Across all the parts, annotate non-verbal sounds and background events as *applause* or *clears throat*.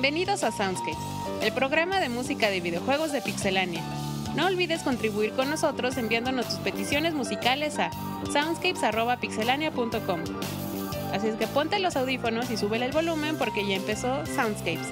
Bienvenidos a Soundscapes, el programa de música de videojuegos de Pixelania. No olvides contribuir con nosotros enviándonos tus peticiones musicales a soundscapes.pixelania.com. Así es que ponte los audífonos y súbele el volumen porque ya empezó Soundscapes.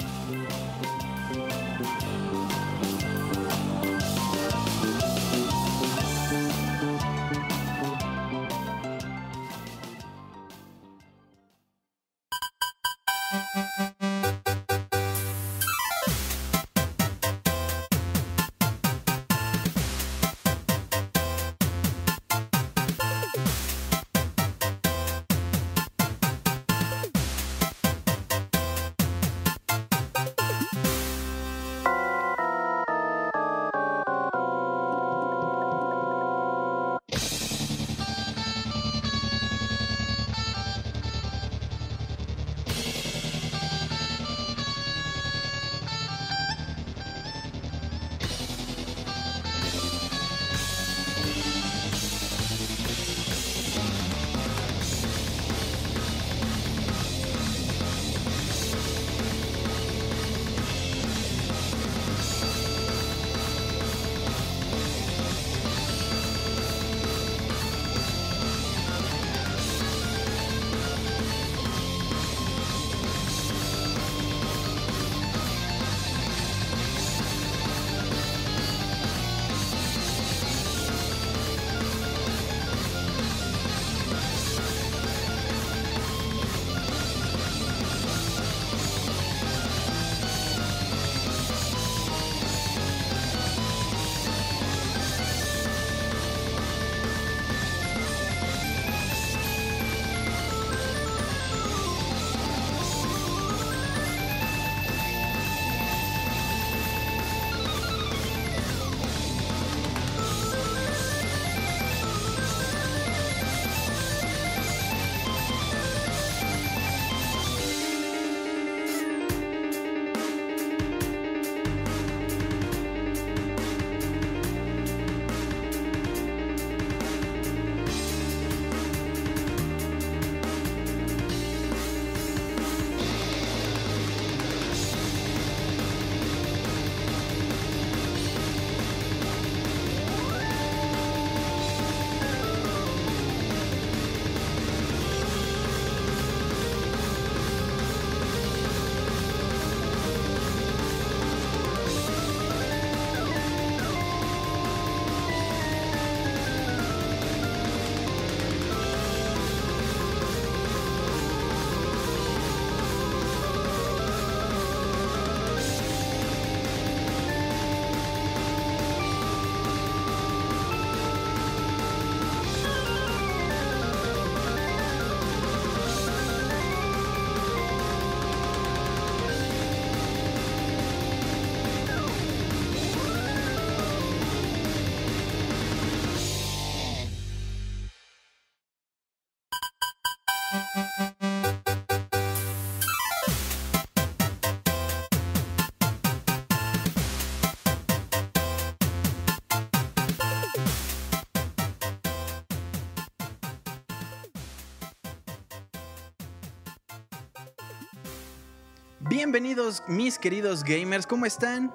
Bienvenidos mis queridos gamers, ¿cómo están?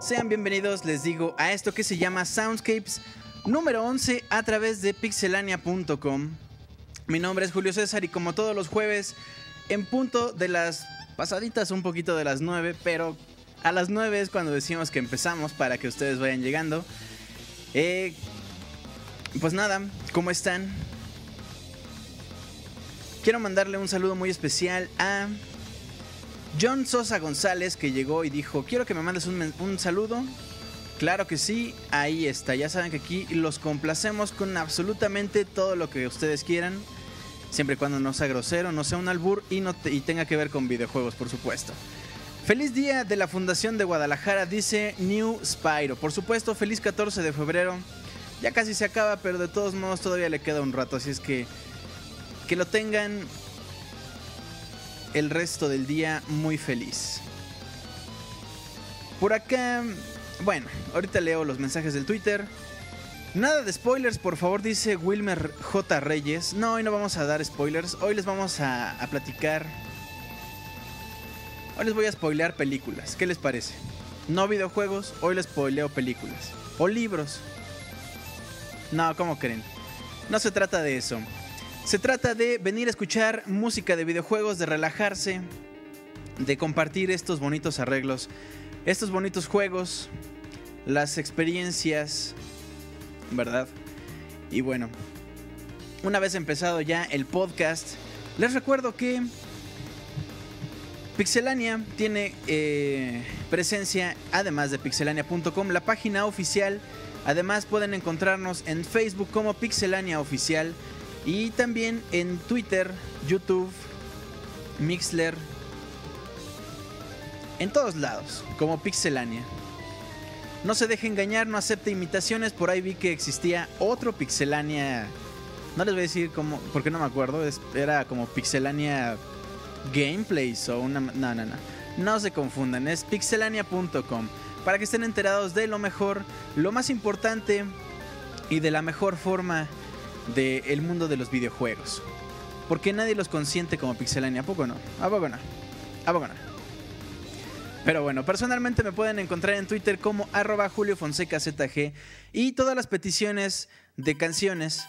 Sean bienvenidos, les digo, a esto que se llama Soundscapes número 11 a través de pixelania.com. Mi nombre es Julio César y como todos los jueves, en punto de las pasaditas un poquito de las 9, pero a las 9 es cuando decimos que empezamos para que ustedes vayan llegando. Eh, pues nada, ¿cómo están? Quiero mandarle un saludo muy especial a John Sosa González que llegó y dijo, quiero que me mandes un, un, saludo. Claro que sí, ahí está. Ya saben que aquí los complacemos con absolutamente todo lo que ustedes quieran. Siempre y cuando no sea grosero, no sea un albur y, no y tenga que ver con videojuegos, por supuesto. Feliz día de la Fundación de Guadalajara, dice New Spyro. Por supuesto, feliz 14 de febrero. Ya casi se acaba, pero de todos modos todavía le queda un rato. Así es que que lo tengan el resto del día muy feliz. Por acá, bueno, ahorita leo los mensajes del Twitter. Nada de spoilers, por favor, dice Wilmer J. Reyes. No, hoy no vamos a dar spoilers. Hoy les vamos a, a platicar Hoy les voy a spoilear películas. ¿Qué les parece? No videojuegos, hoy les spoileo películas. O libros. No, ¿cómo creen? No se trata de eso. Se trata de venir a escuchar música de videojuegos, de relajarse, de compartir estos bonitos arreglos, estos bonitos juegos, las experiencias, ¿verdad? Y bueno, una vez empezado ya el podcast, les recuerdo que Pixelania tiene eh, presencia, además de pixelania.com, la página oficial. Además pueden encontrarnos en Facebook como Pixelania Oficial y también en Twitter, YouTube, Mixler, en todos lados, como Pixelania. No se deje engañar, no acepte imitaciones. Por ahí vi que existía otro Pixelania. No les voy a decir cómo, porque no me acuerdo. Era como Pixelania gameplays o una... No, no, no. No se confundan, es pixelania.com. Para que estén enterados de lo mejor, lo más importante y de la mejor forma del mundo de los videojuegos. Porque nadie los consiente como Pixelania. ¿A poco no? ¿A poco no? ¿A poco no? Pero bueno, personalmente me pueden encontrar en Twitter como arroba Julio Fonseca ZG y todas las peticiones de canciones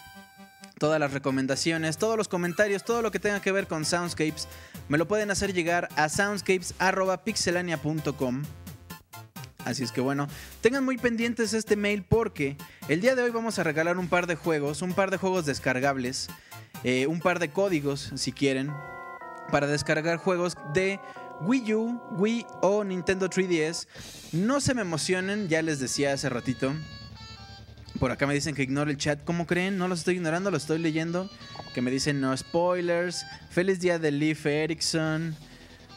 todas las recomendaciones, todos los comentarios, todo lo que tenga que ver con Soundscapes, me lo pueden hacer llegar a soundscapes.pixelania.com. Así es que bueno, tengan muy pendientes este mail porque el día de hoy vamos a regalar un par de juegos, un par de juegos descargables, eh, un par de códigos si quieren, para descargar juegos de Wii U, Wii o Nintendo 3DS. No se me emocionen, ya les decía hace ratito, por acá me dicen que ignore el chat. ¿Cómo creen? No los estoy ignorando, lo estoy leyendo. Que me dicen no spoilers. Feliz día de Leaf Erickson.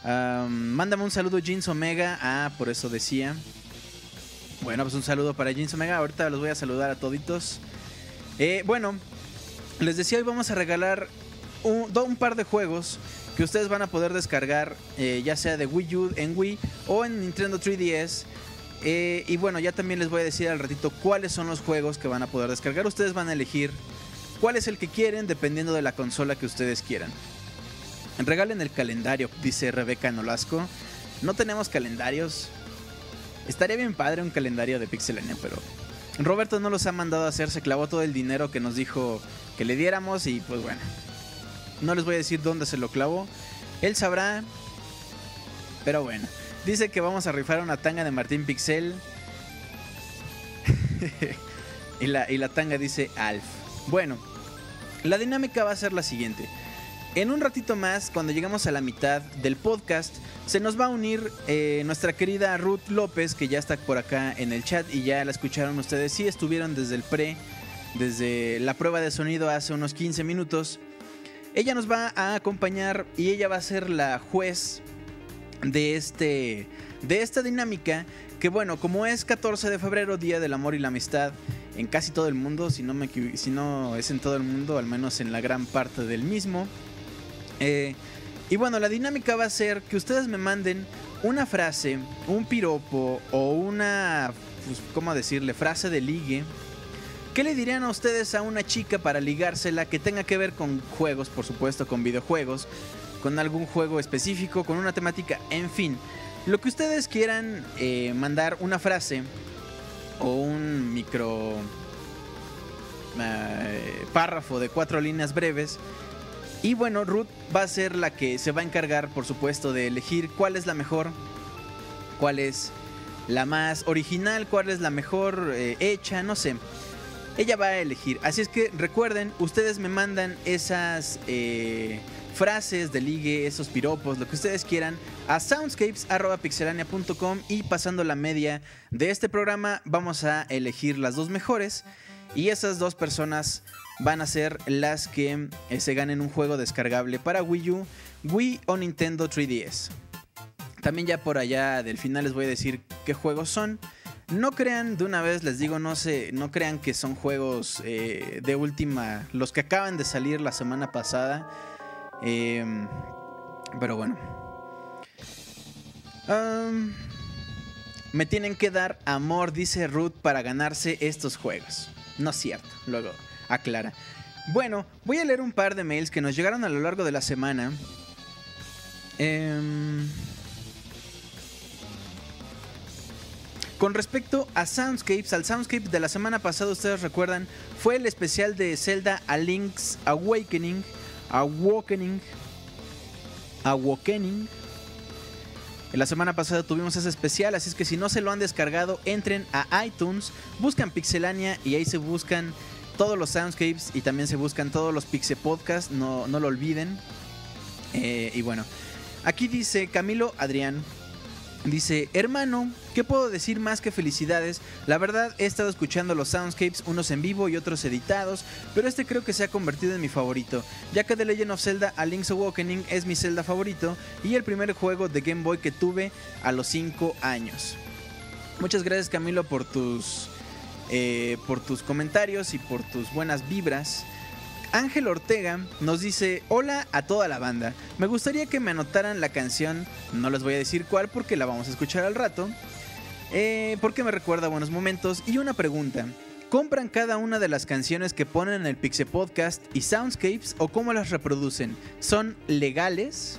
Mándame un saludo, Jeans Omega. Ah, por eso decía. Bueno, pues un saludo para Jeans Omega. Ahorita los voy a saludar a toditos. Eh, bueno, les decía, hoy vamos a regalar un, par de juegos que ustedes van a poder descargar, eh, ya sea de Wii U en Wii o en Nintendo 3DS. Eh, y bueno, ya también les voy a decir al ratito cuáles son los juegos que van a poder descargar. Ustedes van a elegir cuál es el que quieren dependiendo de la consola que ustedes quieran. Regalen el calendario, dice Rebeca Nolasco. No tenemos calendarios. Estaría bien padre un calendario de Pixelania, pero Roberto no los ha mandado a hacer. Se clavó todo el dinero que nos dijo que le diéramos y pues bueno. No les voy a decir dónde se lo clavó. Él sabrá. Pero bueno. Dice que vamos a rifar una tanga de Martín Pixel. *laughs* y, la, y la tanga dice Alf. Bueno, la dinámica va a ser la siguiente. En un ratito más, cuando llegamos a la mitad del podcast, se nos va a unir eh, nuestra querida Ruth López, que ya está por acá en el chat y ya la escucharon ustedes. Sí, estuvieron desde el pre, desde la prueba de sonido hace unos 15 minutos. Ella nos va a acompañar y ella va a ser la juez de, este, de esta dinámica que bueno, como es 14 de febrero, Día del Amor y la Amistad, en casi todo el mundo, si no, me, si no es en todo el mundo, al menos en la gran parte del mismo. Eh, y bueno, la dinámica va a ser que ustedes me manden una frase, un piropo o una, pues, ¿cómo decirle? Frase de ligue. ¿Qué le dirían a ustedes a una chica para ligársela que tenga que ver con juegos, por supuesto, con videojuegos? con algún juego específico, con una temática, en fin. Lo que ustedes quieran eh, mandar una frase o un micro eh, párrafo de cuatro líneas breves. Y bueno, Ruth va a ser la que se va a encargar, por supuesto, de elegir cuál es la mejor, cuál es la más original, cuál es la mejor eh, hecha, no sé. Ella va a elegir. Así es que recuerden, ustedes me mandan esas frases de ligue, esos piropos, lo que ustedes quieran, a soundscapes.pixelania.com y pasando la media de este programa vamos a elegir las dos mejores y esas dos personas van a ser las que eh, se ganen un juego descargable para Wii U, Wii o Nintendo 3DS. También ya por allá del final les voy a decir qué juegos son. No crean, de una vez les digo, no sé, no crean que son juegos eh, de última, los que acaban de salir la semana pasada Em, pero bueno. me tienen que dar amor, dice Ruth, para ganarse estos juegos. No es cierto, luego aclara. Bueno, voy a leer un par de mails que nos llegaron a lo largo de la semana. Em, con respecto a Soundscapes, al Soundscape de la semana pasada, ustedes recuerdan, fue el especial de Zelda a Link's Awakening. Awakening. Awakening. La semana pasada tuvimos ese especial, así es que si no se lo han descargado, entren a iTunes, buscan Pixelania y ahí se buscan todos los soundscapes y también se buscan todos los Pixel Podcasts, no, no lo olviden. Eh, y bueno, aquí dice Camilo Adrián, Dice, hermano, ¿qué puedo decir más que felicidades? La verdad he estado escuchando los soundscapes, unos en vivo y otros editados, pero este creo que se ha convertido en mi favorito, ya que The Legend of Zelda A Link's Awakening es mi Zelda favorito y el primer juego de Game Boy que tuve a los 5 años. Muchas gracias Camilo por tus, eh, por tus comentarios y por tus buenas vibras. Ángel Ortega nos dice, hola a toda la banda, me gustaría que me anotaran la canción, no les voy a decir cuál porque la vamos a escuchar al rato, eh, porque me recuerda buenos momentos y una pregunta. ¿Compran cada una de las canciones que ponen en el Pixel Podcast y Soundscapes o cómo las reproducen? ¿Son legales?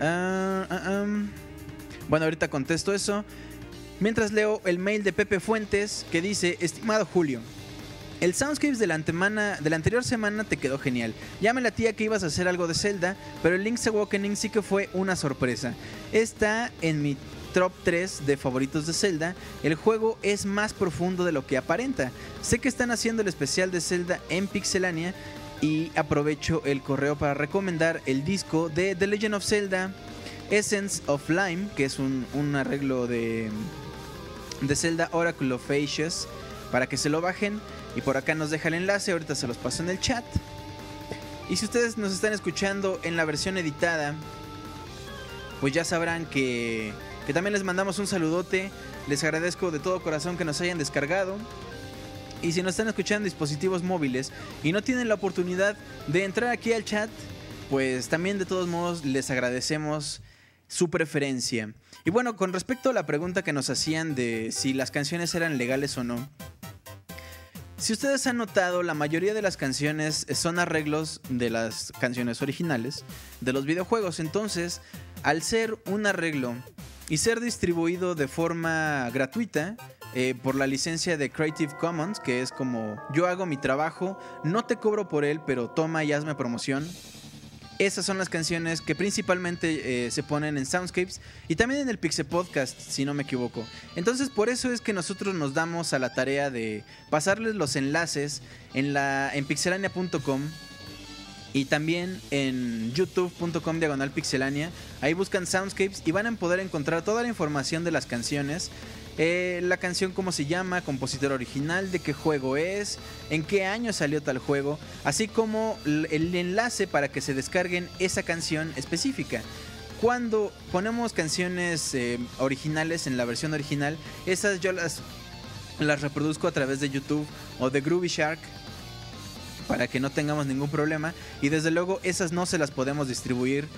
Ah, ah, bueno, ahorita contesto eso. Mientras leo el mail de Pepe Fuentes que dice, estimado Julio, el Soundscapes de la, de la anterior semana te quedó genial. Ya me la tía que ibas a hacer algo de Zelda, pero el Link's Awakening sí que fue una sorpresa. Está en mi top 3 de favoritos de Zelda, el juego es más profundo de lo que aparenta. Sé que están haciendo el especial de Zelda en Pixelania y aprovecho el correo para recomendar el disco de The Legend of Zelda Essence of Lime, que es un, arreglo de, de Zelda Oracle of Ages, para que se lo bajen. Y por acá nos deja el enlace, ahorita se los paso en el chat. Y si ustedes nos están escuchando en la versión editada, pues ya sabrán que, que también les mandamos un saludote. Les agradezco de todo corazón que nos hayan descargado. Y si nos están escuchando dispositivos móviles y no tienen la oportunidad de entrar aquí al chat, pues también de todos modos les agradecemos su preferencia. Y bueno, con respecto a la pregunta que nos hacían de si las canciones eran legales o no, si ustedes han notado, la mayoría de las canciones son arreglos de las canciones originales de los videojuegos. Entonces, al ser un arreglo y ser distribuido de forma gratuita, eh, por la licencia de Creative Commons, que es como yo hago mi trabajo, no te cobro por él, pero toma y hazme promoción. Esas son las canciones que principalmente eh, se ponen en Soundscapes y también en el Pixel Podcast, si no me equivoco. Entonces, por eso es que nosotros nos damos a la tarea de pasarles los enlaces en, la, en pixelania.com y también en youtube.com diagonal pixelania. Ahí buscan Soundscapes y van a poder encontrar toda la información de las canciones eh, la canción cómo se llama, compositor original, de qué juego es, en qué año salió tal juego, así como el enlace para que se descarguen esa canción específica. Cuando ponemos canciones eh, originales en la versión original, esas yo las, las reproduzco a través de YouTube o de Groovy Shark para que no tengamos ningún problema. Y desde luego esas no se las podemos distribuir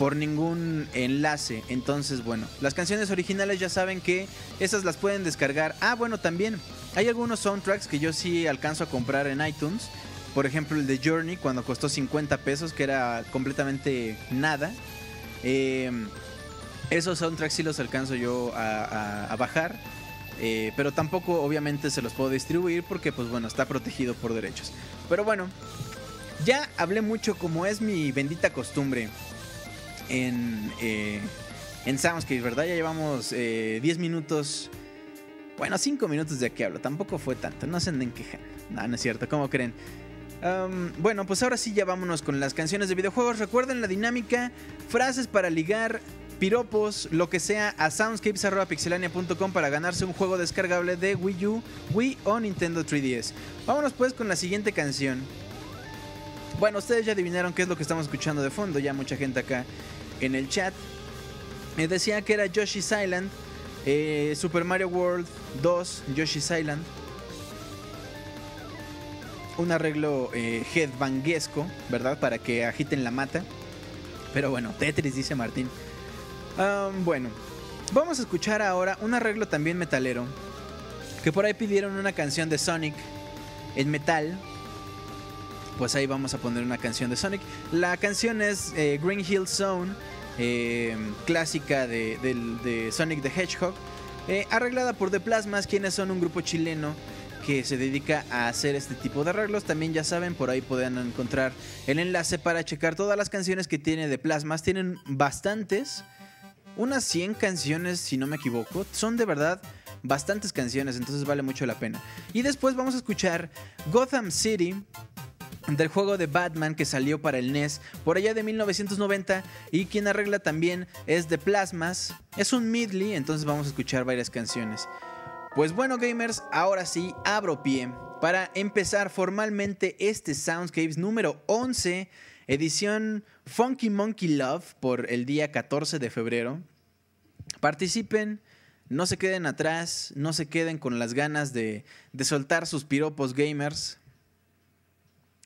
por ningún enlace. Entonces, bueno, las canciones originales ya saben que esas las pueden descargar. Ah, bueno, también hay algunos soundtracks que yo sí alcanzo a comprar en iTunes. Por ejemplo, el de Journey, cuando costó 50 pesos, que era completamente nada. Em, esos soundtracks sí los alcanzo yo a, bajar. Eh, pero tampoco obviamente se los puedo distribuir porque pues bueno, está protegido por derechos. Pero bueno, ya hablé mucho como es mi bendita costumbre en, eh, en Soundscape, ¿verdad? Ya llevamos 10 eh, minutos. Bueno, 5 minutos de que hablo. Tampoco fue tanto. No se anden quejando. No, no es cierto. ¿Cómo creen? bueno, pues ahora sí ya vámonos con las canciones de videojuegos. Recuerden la dinámica. Frases para ligar. Piropos, lo que sea, a soundscapes.pixelania.com para ganarse un juego descargable de Wii U, Wii o Nintendo 3DS. Vámonos pues con la siguiente canción. Bueno, ustedes ya adivinaron qué es lo que estamos escuchando de fondo. Ya mucha gente acá en el chat. Me decía que era Yoshi's Island, eh, Super Mario World 2, Yoshi's Island. Un arreglo eh, headbanguesco, ¿verdad? Para que agiten la mata. Pero bueno, Tetris, dice Martín. bueno, vamos a escuchar ahora un arreglo también metalero. Que por ahí pidieron una canción de Sonic en metal pues ahí vamos a poner una canción de Sonic. La canción es eh, Green Hill Zone eh, clásica de, de, Sonic the Hedgehog, eh, arreglada por The Plasmas, quienes son un grupo chileno que se dedica a hacer este tipo de arreglos. También ya saben, por ahí pueden encontrar el enlace para checar todas las canciones que tiene The Plasmas. Tienen bastantes, unas 100 canciones si no me equivoco. Son de verdad bastantes canciones, entonces vale mucho la pena. Y después vamos a escuchar Gotham City del juego de Batman que salió para el NES por allá de 1990 y quien arregla también es de Plasmas. Es un midley, entonces vamos a escuchar varias canciones. Pues bueno gamers, ahora sí abro pie para empezar formalmente este Soundscapes número 11, edición Funky Monkey Love por el día 14 de febrero. Participen, no se queden atrás, no se queden con las ganas de, de soltar sus piropos gamers.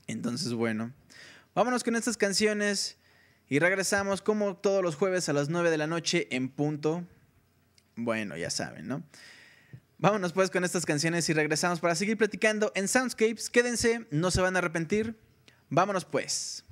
Entonces, bueno, vámonos con estas canciones y regresamos como todos los jueves a las 9 de la noche en punto. Bueno, ya saben, ¿no? Vámonos pues con estas canciones y regresamos para seguir platicando en Soundscapes. Quédense, no se van a arrepentir. Vámonos pues.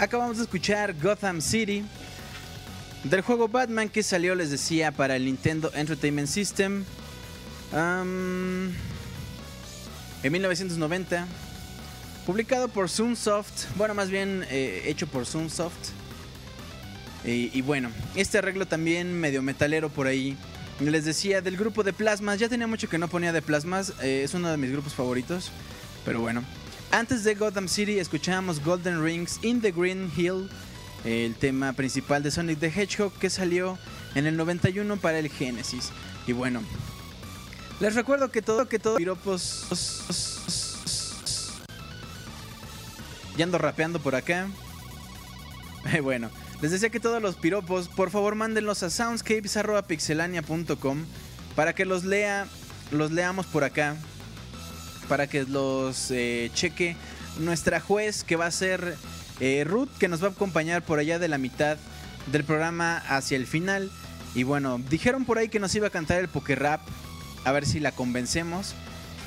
Acabamos de escuchar Gotham City. Del juego Batman que salió, les decía, para el Nintendo Entertainment System. en 1990. Publicado por Zoomsoft. Bueno, más bien eh, hecho por. Y, y, bueno, este arreglo también medio metalero por ahí. Les decía del grupo de Plasmas. Ya tenía mucho que no ponía de Plasmas. Eh, es uno de mis grupos favoritos. Pero bueno. Antes de Gotham City escuchábamos Golden Rings in the Green Hill. El tema principal de Sonic the Hedgehog que salió en el 91 para el Genesis. Y bueno. Les recuerdo que todo, que todo piropos. Ya ando rapeando por acá. *laughs* bueno. Les decía que todos los piropos, por favor mándenlos a soundscapes.pixelania.com para que los lea, los leamos por acá, para que los eh, cheque nuestra juez que va a ser eh, Ruth, que nos va a acompañar por allá de la mitad del programa hacia el final. Y bueno, dijeron por ahí que nos iba a cantar el poker rap, a ver si la convencemos.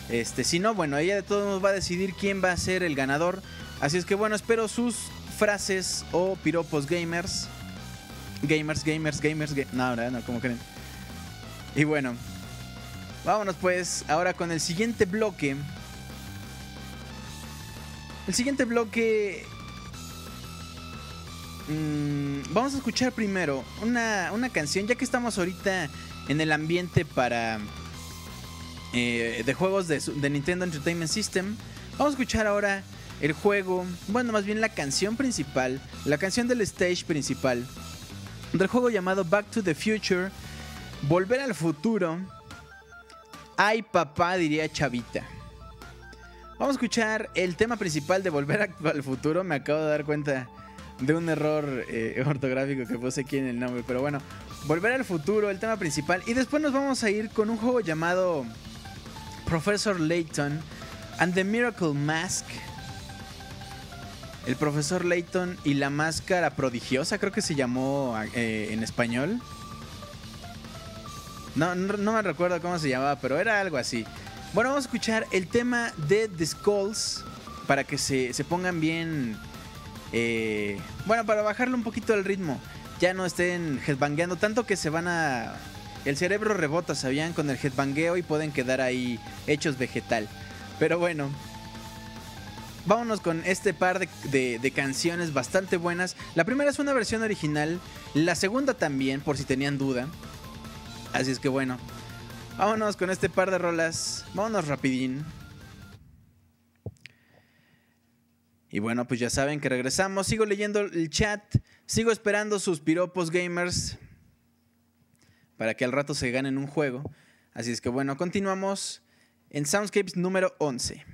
Este, si no, bueno, ella de todos nos va a decidir quién va a ser el ganador. Así es que bueno, espero sus frases o piropos gamers. Gamers, gamers, gamers. no, no, como creen? Y bueno, vámonos pues ahora con el siguiente bloque. El siguiente bloque. Mm, vamos a escuchar primero una, una, canción, ya que estamos ahorita en el ambiente para. Eh, de juegos de, de Nintendo Entertainment System. Vamos a escuchar ahora el juego, bueno, más bien la canción principal, la canción del stage principal del juego llamado Back to the Future, Volver al futuro. Ay, papá, diría Chavita. Vamos a escuchar el tema principal de Volver al futuro. Me acabo de dar cuenta de un error eh, *laughs* ortográfico que puse aquí en el nombre, pero bueno, Volver al futuro, el tema principal. Y después nos vamos a ir con un juego llamado Professor Layton and the Miracle Mask el profesor Layton y la máscara prodigiosa, creo que se llamó eh, en español. No, no, me recuerdo cómo se llamaba, pero era algo así. Bueno, vamos a escuchar el tema de The Skulls para que se, pongan bien. Eh, bueno, para bajarle un poquito el ritmo. Ya no estén headbangueando tanto que se van a. El cerebro rebota, ¿sabían? Con el headbangueo y pueden quedar ahí hechos vegetal. Pero bueno, vámonos con este par de, canciones bastante buenas. La primera es una versión original, la segunda también, por si tenían duda. Así es que bueno, vámonos con este par de rolas. Vámonos rapidín. Y bueno, pues ya saben que regresamos. Sigo leyendo el chat. Sigo esperando sus piropos gamers. Para que al rato se ganen un juego. Así es que bueno, continuamos en Soundscapes número 11.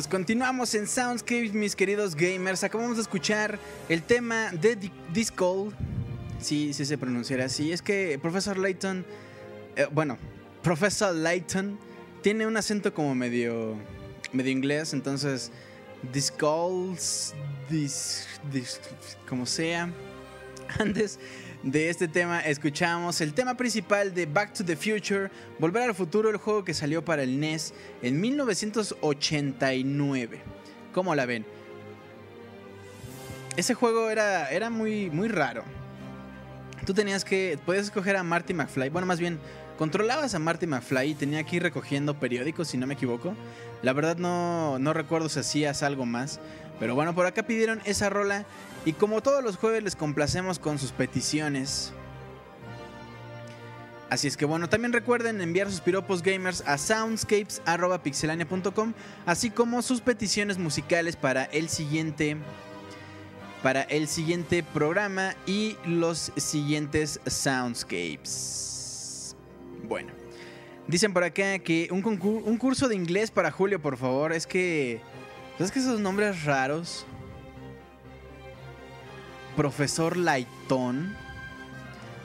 Pues continuamos en Soundscapes, mis queridos gamers. Acabamos de escuchar el tema de Disco. Sí, sí se pronunciará así. Es que Profesor Layton, eh, bueno, Profesor Layton tiene un acento como medio, medio inglés, entonces Discalls, dis, como sea. *laughs* Antes de este tema escuchamos el tema principal de Back to the Future, Volver al Futuro, el juego que salió para el NES en 1989. ¿Cómo la ven? Ese juego era, era muy, muy raro. Tú tenías que, podías escoger a Marty McFly, bueno, más bien, controlabas a Marty McFly y tenía que ir recogiendo periódicos, si no me equivoco. La verdad no, no recuerdo si hacías algo más. Pero bueno, por acá pidieron esa rola y como todos los jueves les complacemos con sus peticiones. Así es que bueno, también recuerden enviar sus piropos gamers a soundscapes.pixelania.com, así como sus peticiones musicales para el siguiente para el siguiente programa y los siguientes soundscapes. Bueno, dicen por acá que un, un curso de inglés para Julio, por favor, es que ¿Sabes que esos nombres raros? Profesor Lighton.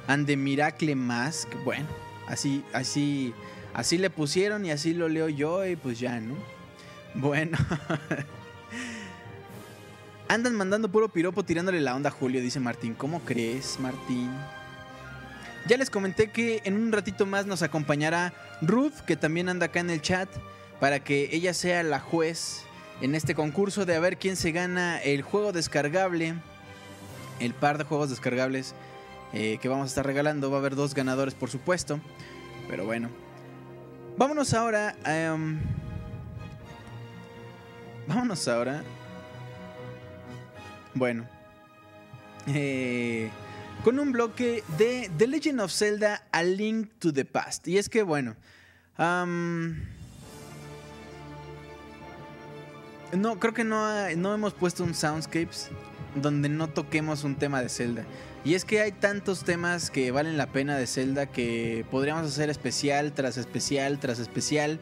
And the Miracle Mask. Bueno, así, así, así le pusieron y así lo leo yo y pues ya, ¿no? Bueno. *laughs* Andan mandando puro piropo tirándole la onda a Julio, dice Martín. ¿Cómo crees, Martín? Ya les comenté que en un ratito más nos acompañará Ruth, que también anda acá en el chat, para que ella sea la juez en este concurso de a ver quién se gana el juego descargable, el par de juegos descargables eh, que vamos a estar regalando. Va a haber dos ganadores, por supuesto. Pero bueno. Vámonos ahora. Um, vámonos ahora. Bueno. Eh, con un bloque de The Legend of Zelda A Link to the Past. Y es que, bueno. No, creo que no, no hemos puesto un Soundscapes donde no toquemos un tema de Zelda. Y es que hay tantos temas que valen la pena de Zelda que podríamos hacer especial tras especial tras especial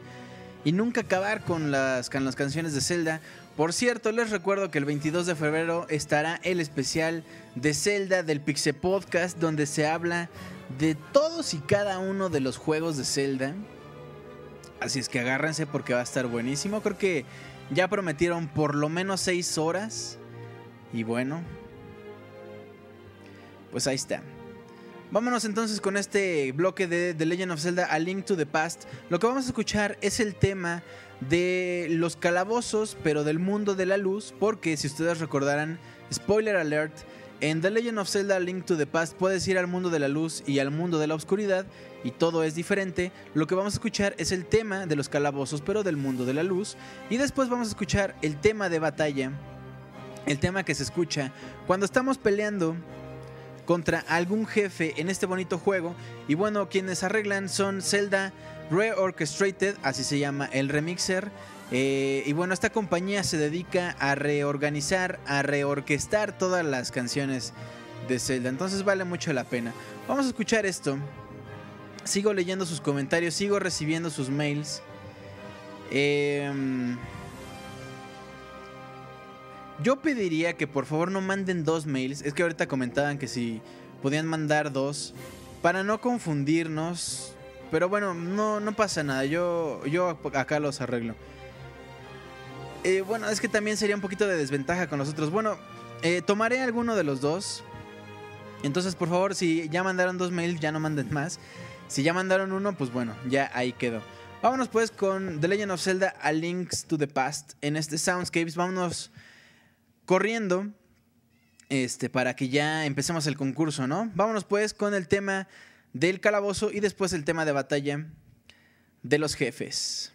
y nunca acabar con las, con las canciones de Zelda. Por cierto, les recuerdo que el 22 de febrero estará el especial de Zelda del Pixel Podcast donde se habla de todos y cada uno de los juegos de Zelda. Así es que agárrense porque va a estar buenísimo. Creo que ya prometieron por lo menos 6 horas. Y bueno. Pues ahí está. Vámonos entonces con este bloque de The Legend of Zelda A Link to the Past. Lo que vamos a escuchar es el tema de los calabozos, pero del mundo de la luz. Porque si ustedes recordarán, spoiler alert, en The Legend of Zelda Link to the Past puedes ir al mundo de la luz y al mundo de la oscuridad y todo es diferente. Lo que vamos a escuchar es el tema de los calabozos pero del mundo de la luz y después vamos a escuchar el tema de batalla, el tema que se escucha cuando estamos peleando contra algún jefe en este bonito juego y bueno, quienes arreglan son Zelda Reorchestrated, así se llama el remixer eh, y bueno, esta compañía se dedica a reorganizar, a reorquestar todas las canciones de Zelda. Entonces vale mucho la pena. Vamos a escuchar esto. Sigo leyendo sus comentarios, sigo recibiendo sus mails. Em, yo pediría que por favor no manden dos mails. Es que ahorita comentaban que si podían mandar dos. Para no confundirnos. Pero bueno, no, no pasa nada. Yo, yo acá los arreglo. Eh, bueno, es que también sería un poquito de desventaja con los otros. Bueno, eh, tomaré alguno de los dos. Entonces, por favor, si ya mandaron dos mails, ya no manden más. Si ya mandaron uno, pues bueno, ya ahí quedó. Vámonos pues con The Legend of Zelda A Links to the Past. En este Soundscapes, vámonos corriendo. Este, para que ya empecemos el concurso, ¿no? Vámonos pues con el tema del calabozo y después el tema de batalla de los jefes.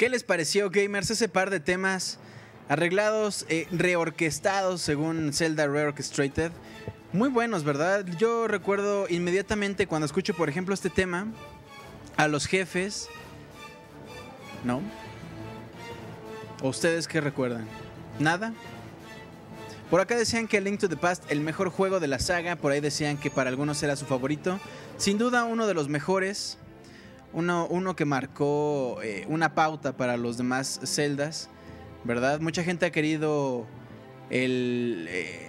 ¿Qué les pareció, gamers, ese par de temas arreglados, eh, reorquestados según Zelda Reorchestrated? Muy buenos, ¿verdad? Yo recuerdo inmediatamente cuando escucho, por ejemplo, este tema, a los jefes, ¿no? ¿O ustedes qué recuerdan? ¿Nada? Por acá decían que Link to the Past, el mejor juego de la saga, por ahí decían que para algunos era su favorito. Sin duda uno de los mejores, uno, uno que marcó eh, una pauta para los demás Zeldas, ¿verdad? Mucha gente ha querido el... Eh,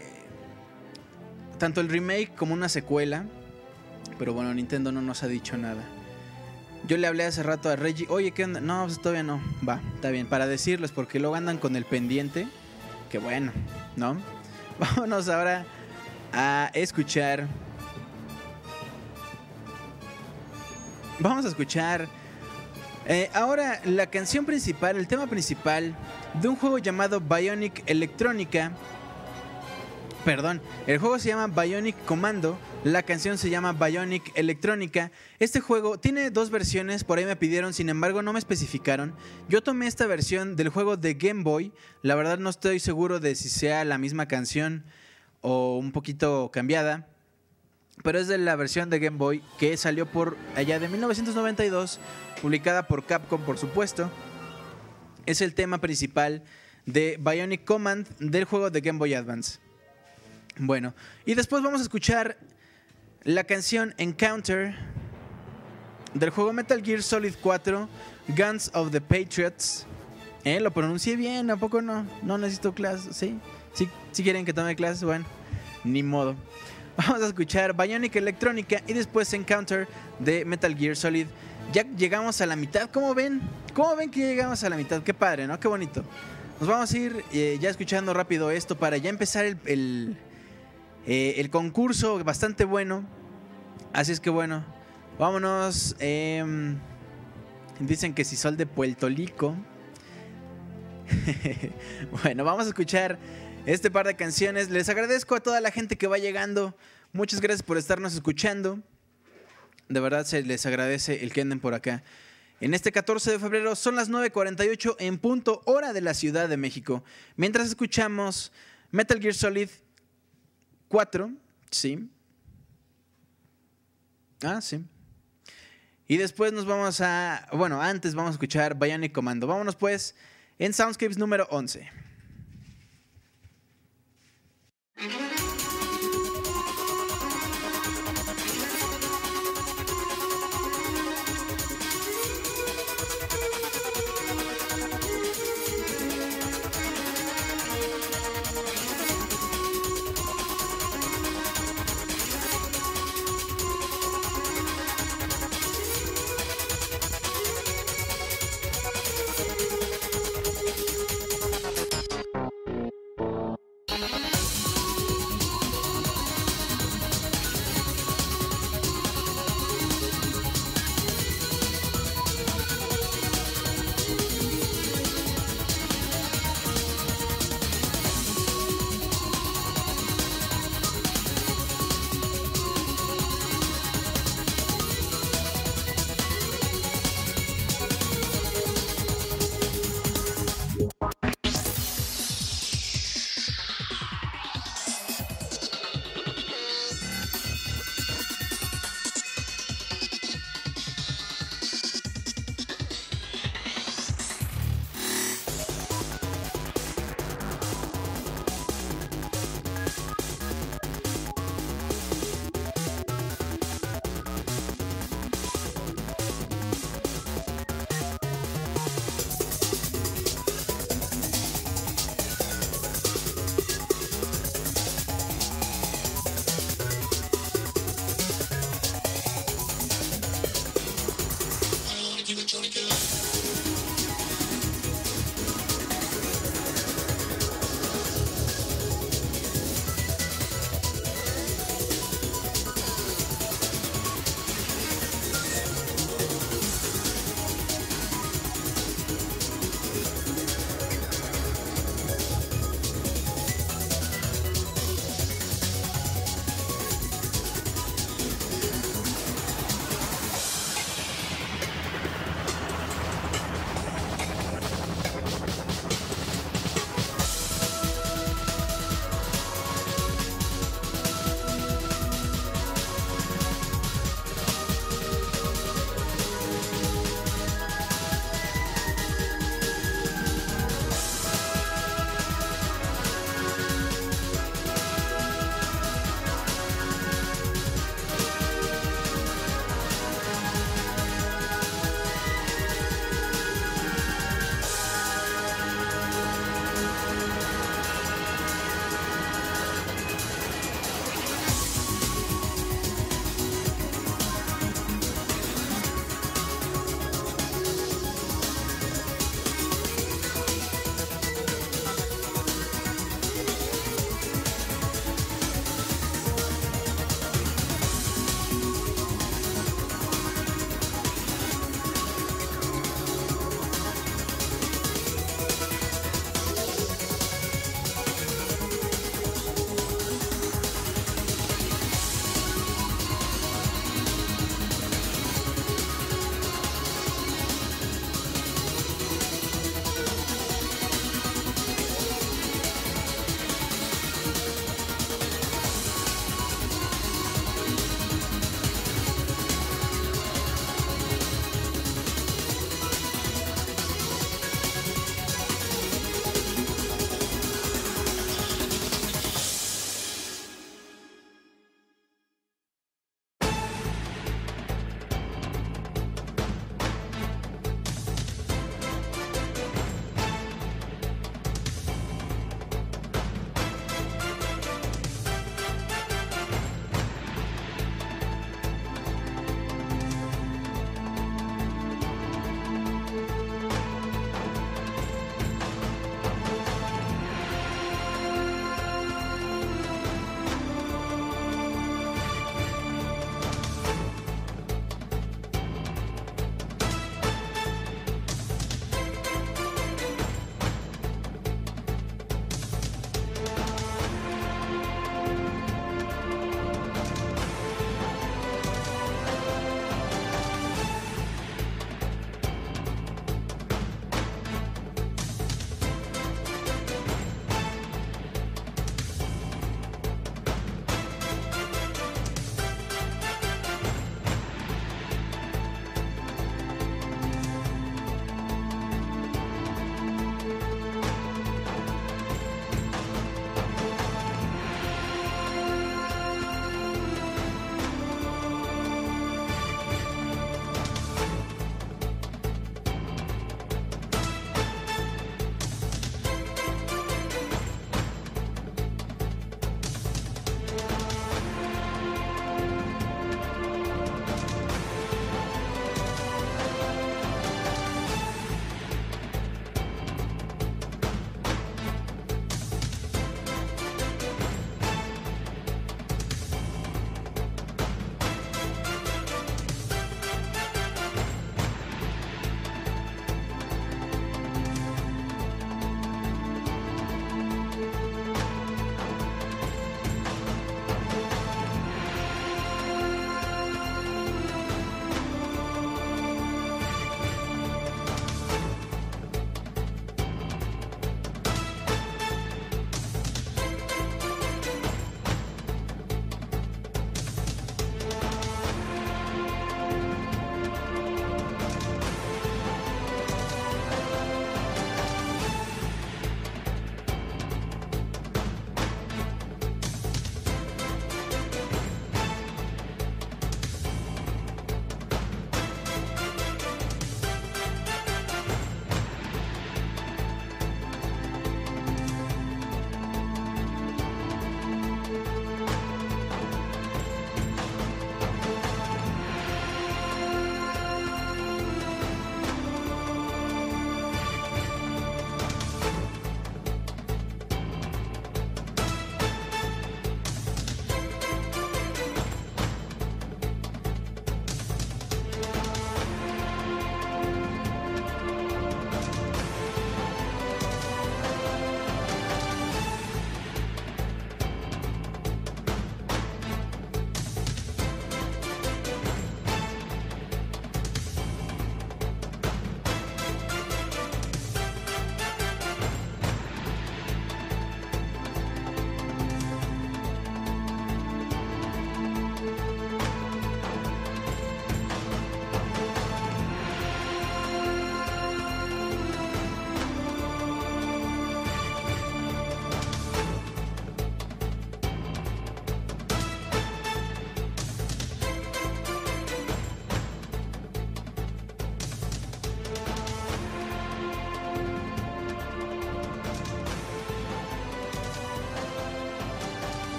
tanto el remake como una secuela, pero bueno, Nintendo no nos ha dicho nada. Yo le hablé hace rato a Reggie, oye, ¿qué onda? No, pues todavía no. Va, está bien, para decirles, porque luego andan con el pendiente. Que bueno, ¿no? *laughs* Vámonos ahora a escuchar. Vamos a escuchar. eh, ahora la canción principal, el tema principal de un juego llamado Bionic Electrónica. Perdón, el juego se llama Bionic Commando, la canción se llama Bionic Electrónica. Este juego tiene dos versiones, por ahí me pidieron, sin embargo no me especificaron. Yo tomé esta versión del juego de Game Boy, la verdad no estoy seguro de si sea la misma canción o un poquito cambiada, pero es de la versión de Game Boy que salió por allá de 1992, publicada por Capcom por supuesto. Es el tema principal de Bionic Command del juego de Game Boy Advance. Bueno, y después vamos a escuchar la canción Encounter del juego Metal Gear Solid 4, Guns of the Patriots. ¿Eh? Lo pronuncié bien, ¿a poco no? No necesito clases, ¿sí? ¿sí? ¿Sí quieren que tome clases? Bueno, ni modo. Vamos a escuchar Bionic Electrónica y después Encounter de Metal Gear Solid. Ya llegamos a la mitad, ¿cómo ven? ¿Cómo ven que llegamos a la mitad? Qué padre, ¿no? Qué bonito. Nos vamos a ir eh, ya escuchando rápido esto para ya empezar el, el eh, concurso bastante bueno. Así es que bueno, vámonos. Eh, dicen que si sol de Puerto Rico. *laughs* bueno, vamos a escuchar este par de canciones. Les agradezco a toda la gente que va llegando. Muchas gracias por estarnos escuchando. De verdad se les agradece el que anden por acá. En este 14 de febrero son las 9.48 en punto hora de la Ciudad de México. Mientras escuchamos Metal Gear Solid 4, sí. Ah, sí. Y después nos vamos a. Bueno, antes vamos a escuchar Bionic Commando. Vámonos pues en Soundscapes número 11. Mm-hmm.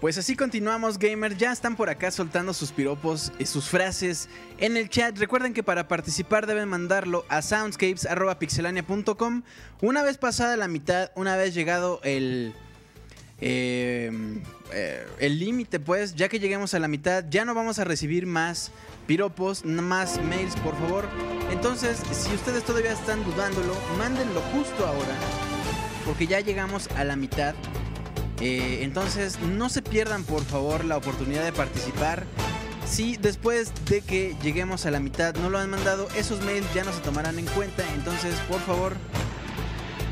Pues así continuamos, gamer. Ya están por acá soltando sus piropos y sus frases en el chat. Recuerden que para participar deben mandarlo a soundscapes.pixelania.com. Una vez pasada la mitad, una vez llegado el. eh, eh, el límite, pues, ya que lleguemos a la mitad, ya no vamos a recibir más piropos, más mails, por favor. Entonces, si ustedes todavía están dudándolo, mándenlo justo ahora, porque ya llegamos a la mitad. Eh, entonces, no se pierdan por favor la oportunidad de participar. Si después de que lleguemos a la mitad no lo han mandado, esos mails ya no se tomarán en cuenta. Entonces, por favor,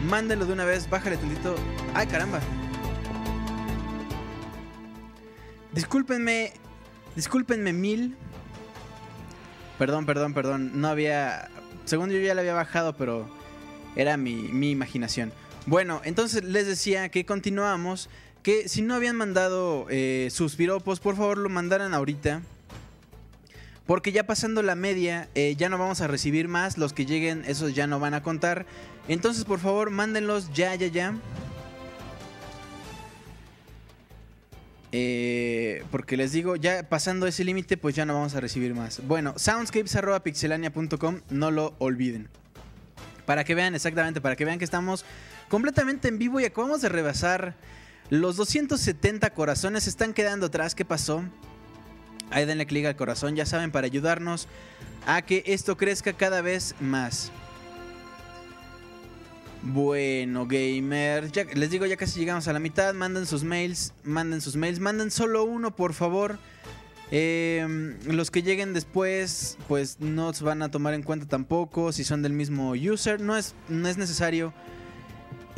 mándenlo de una vez. Bájale tantito. ¡Ay, caramba! Discúlpenme. Discúlpenme mil. Perdón, perdón, perdón. No había. Según yo ya le había bajado, pero era mi, mi imaginación. Bueno, entonces les decía que continuamos. Que si no habían mandado eh, sus piropos, por favor lo mandaran ahorita. Porque ya pasando la media, eh, ya no vamos a recibir más. Los que lleguen, esos ya no van a contar. Entonces, por favor, mándenlos ya, ya, ya. Eh, porque les digo, ya pasando ese límite, pues ya no vamos a recibir más. Bueno, soundscapes.pixelania.com, no lo olviden. Para que vean exactamente, para que vean que estamos completamente en vivo y acabamos de rebasar los 270 corazones. Se están quedando atrás. ¿Qué pasó? Ahí denle clic al corazón, ya saben, para ayudarnos a que esto crezca cada vez más. Bueno, gamer, les digo, ya casi llegamos a la mitad. Manden sus mails, manden sus mails, manden solo uno, por favor. Eh, los que lleguen después, pues no se van a tomar en cuenta tampoco si son del mismo user. No es, no es necesario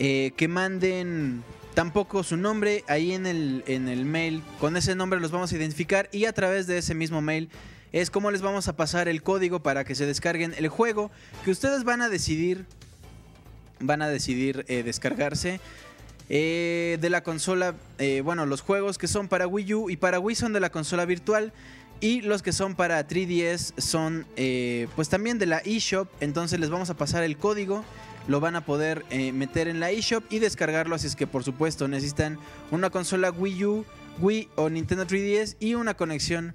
eh, que manden tampoco su nombre ahí en el, en el mail. Con ese nombre los vamos a identificar y a través de ese mismo mail es como les vamos a pasar el código para que se descarguen el juego que ustedes van a decidir van a decidir eh, descargarse eh, de la consola. bueno, los juegos que son para Wii U y para Wii son de la consola virtual. Y los que son para 3DS son pues también de la eShop. Entonces les vamos a pasar el código. Lo van a poder eh, meter en la eShop y descargarlo. Así es que por supuesto necesitan una consola Wii U, Wii o Nintendo 3DS y una conexión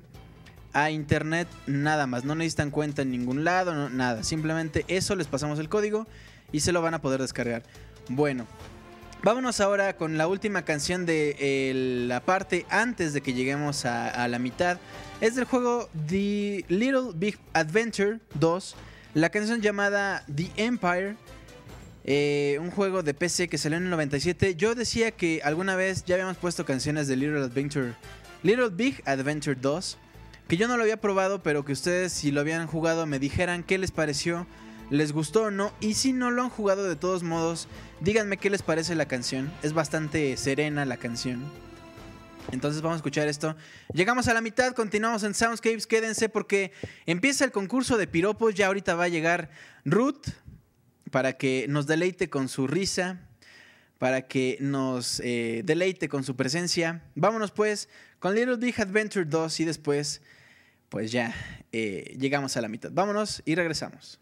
a internet. Nada más. No necesitan cuenta en ningún lado. nada. Simplemente eso les pasamos el código y se lo van a poder descargar. Bueno, vámonos ahora con la última canción de la parte antes de que lleguemos a, a la mitad. Es del juego The Little Big Adventure 2, la canción llamada The Empire. Eh, un juego de PC que salió en el 97. Yo decía que alguna vez ya habíamos puesto canciones de Little Adventure, Little Big Adventure 2, que yo no lo había probado, pero que ustedes si lo habían jugado me dijeran qué les pareció les gustó o no. Y si no lo han jugado de todos modos, díganme qué les parece la canción. Es bastante serena la canción. Entonces vamos a escuchar esto. Llegamos a la mitad, continuamos en Soundscapes. Quédense porque empieza el concurso de piropos. Ya ahorita va a llegar Ruth para que nos deleite con su risa, para que nos eh, deleite con su presencia. Vámonos pues con Little Big Adventure 2 y después, pues ya eh, llegamos a la mitad. Vámonos y regresamos.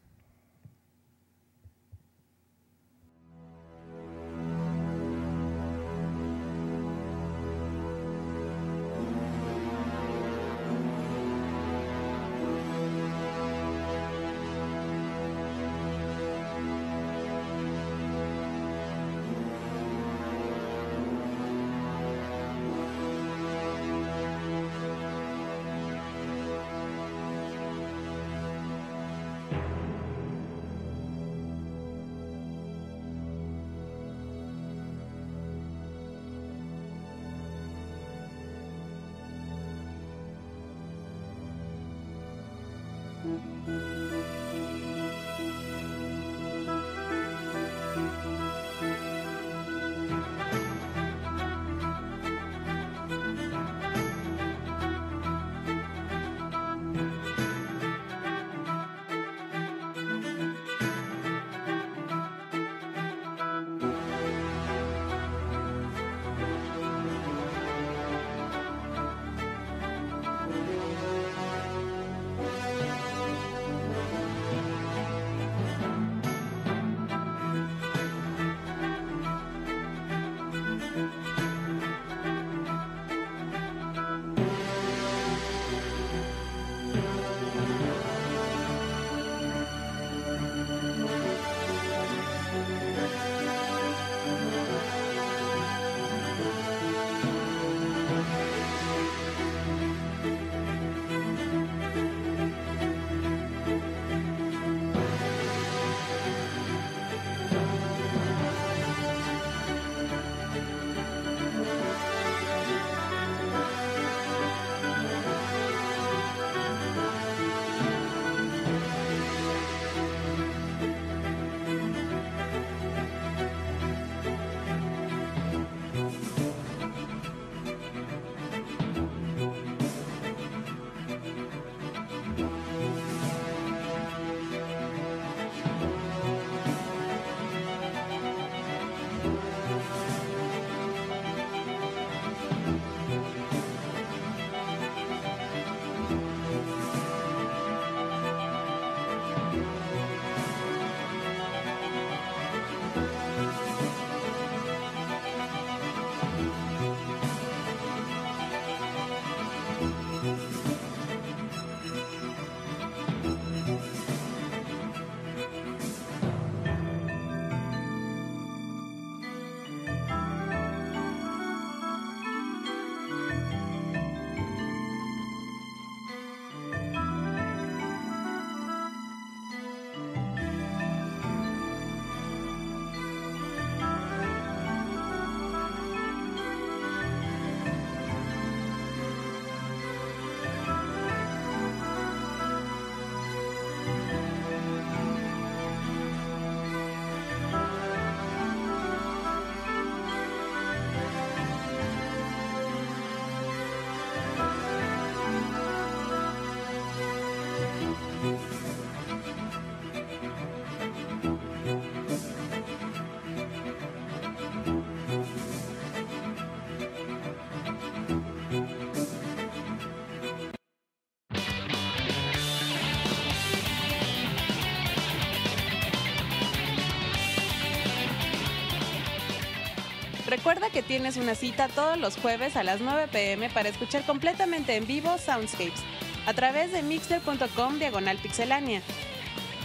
Recuerda que tienes una cita todos los jueves a las 9 pm para escuchar completamente en vivo Soundscapes a través de mixer.com diagonal pixelánea.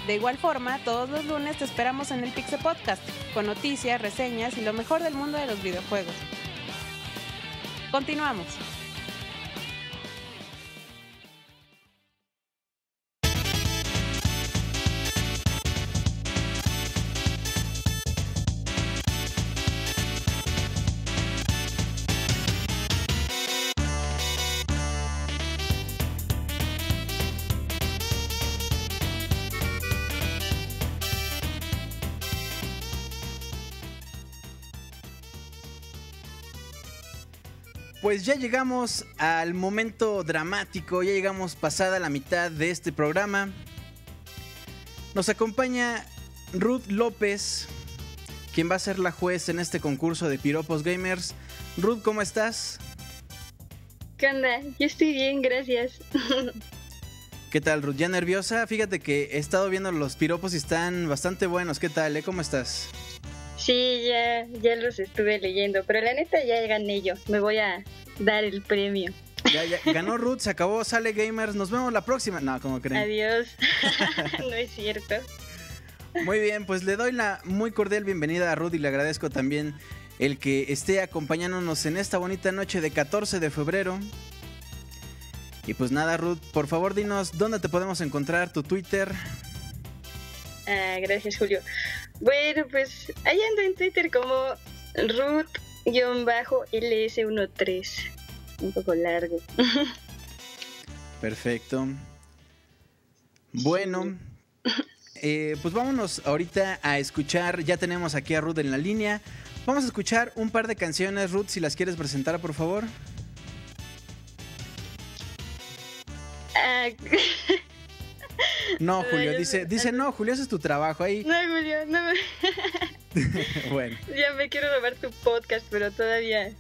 De igual forma, todos los lunes te esperamos en el Pixel Podcast, con noticias, reseñas y lo mejor del mundo de los videojuegos. Continuamos. Pues ya llegamos al momento dramático, ya llegamos pasada la mitad de este programa. Nos acompaña Ruth López, quien va a ser la juez en este concurso de Piropos Gamers. Ruth, ¿cómo estás? ¿Qué onda? Yo estoy bien, gracias. *laughs* ¿Qué tal, Ruth? ¿Ya nerviosa? Fíjate que he estado viendo los piropos y están bastante buenos. ¿Qué tal, eh? ¿Cómo estás? Sí, ya, ya los estuve leyendo, pero la neta ya gané yo. Me voy a dar el premio. Ya, ya, ganó Ruth, se acabó, sale Gamers. Nos vemos la próxima. No, como creen? Adiós. *laughs* no es cierto. Muy bien, pues le doy la muy cordial bienvenida a Ruth y le agradezco también el que esté acompañándonos en esta bonita noche de 14 de febrero. Y pues nada, Ruth, por favor dinos dónde te podemos encontrar, tu Twitter. Ah, gracias, Julio. Bueno, pues ahí ando en Twitter como Ruth-LS13. Un poco largo. *laughs* Perfecto. Bueno, eh, pues vámonos ahorita a escuchar. Ya tenemos aquí a Ruth en la línea. Vamos a escuchar un par de canciones, Ruth, si las quieres presentar, por favor. Ah, *laughs* No, *laughs* Julio, dice, dice, no, Julio, ese es tu trabajo ahí. no, Julio, no me... *laughs* bueno, ya me quiero robar tu podcast, pero todavía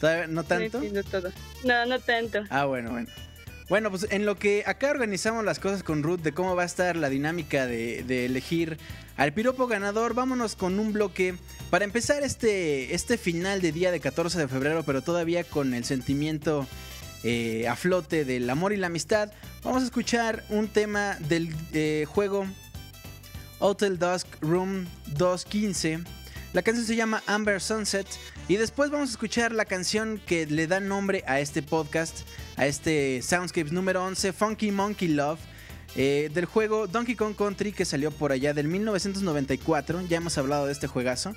¿todavía no tanto? todo. No, no tanto. Ah, bueno, bueno. Bueno, pues en lo que acá organizamos las cosas con Ruth de cómo va a estar la dinámica de, de elegir al piropo ganador, vámonos con un bloque para empezar este, este final de día de 14 de febrero, pero todavía con el sentimiento eh, a flote del amor y la amistad. Vamos a escuchar un tema del juego Hotel Dusk Room 215. La canción se llama Amber Sunset. Y después vamos a escuchar la canción que le da nombre a este podcast, a este Soundscapes número 11, Funky Monkey Love, eh, del juego Donkey Kong Country que salió por allá del 1994. Ya hemos hablado de este juegazo.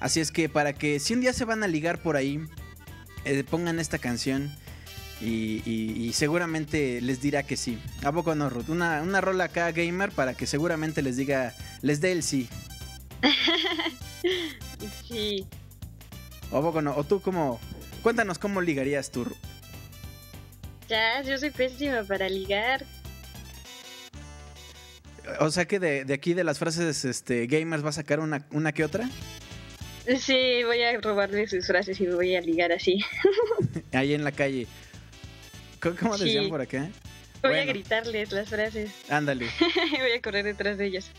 Así es que para que si un día se van a ligar por ahí, eh, pongan esta canción. Y, y- y seguramente les dirá que sí. ¿A poco no, Ruth? Una, una rola acá gamer para que seguramente les diga, les dé el sí. *laughs* Sí. ¿O a poco no? ¿O tú cómo? Cuéntanos cómo ligarías tú. Ruth. Ya, yo soy pésima para ligar. O sea que de, de aquí de las frases este, gamers va a sacar una, una que otra. Sí, voy a robarle sus frases y me voy a ligar así. *laughs* Ahí en la calle. ¿Cómo, Sí. decían por acá? Voy a gritarles las frases. Ándale. *laughs* voy a correr detrás de ellas.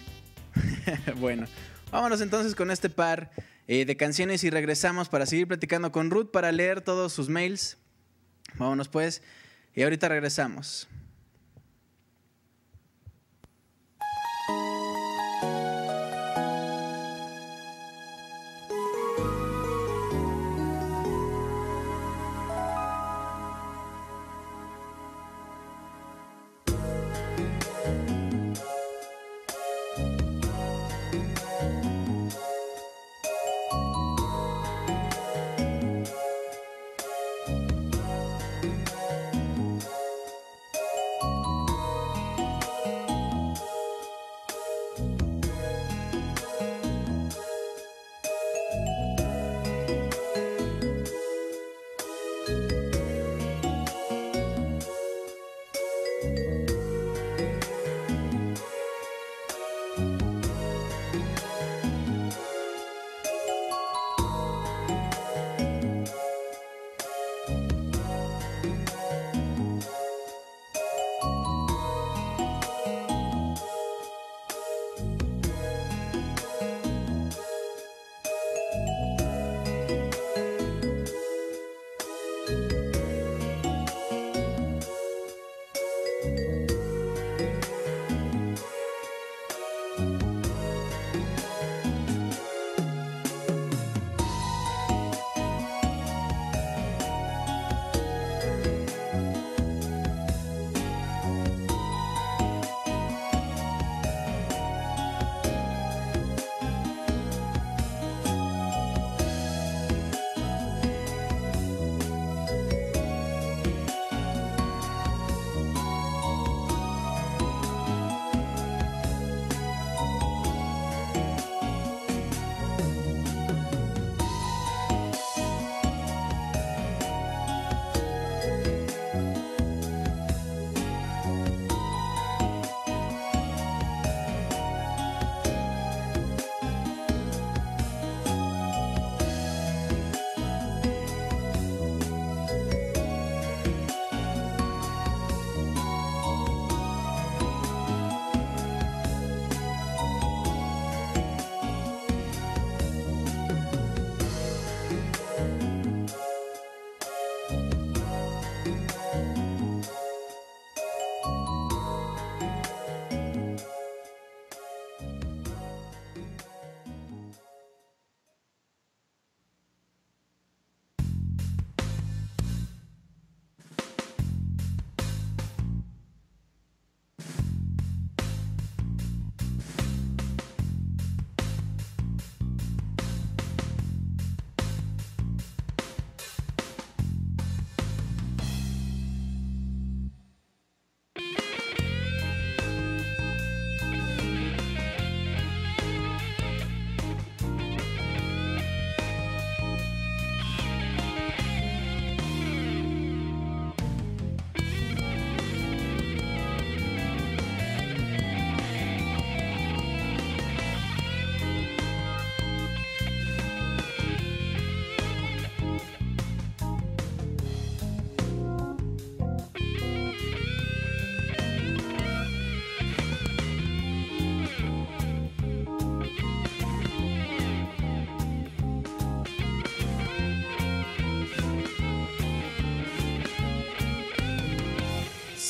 *laughs* bueno, vámonos entonces con este par eh, de canciones y regresamos para seguir platicando con Ruth para leer todos sus mails. Vámonos pues. Y ahorita regresamos.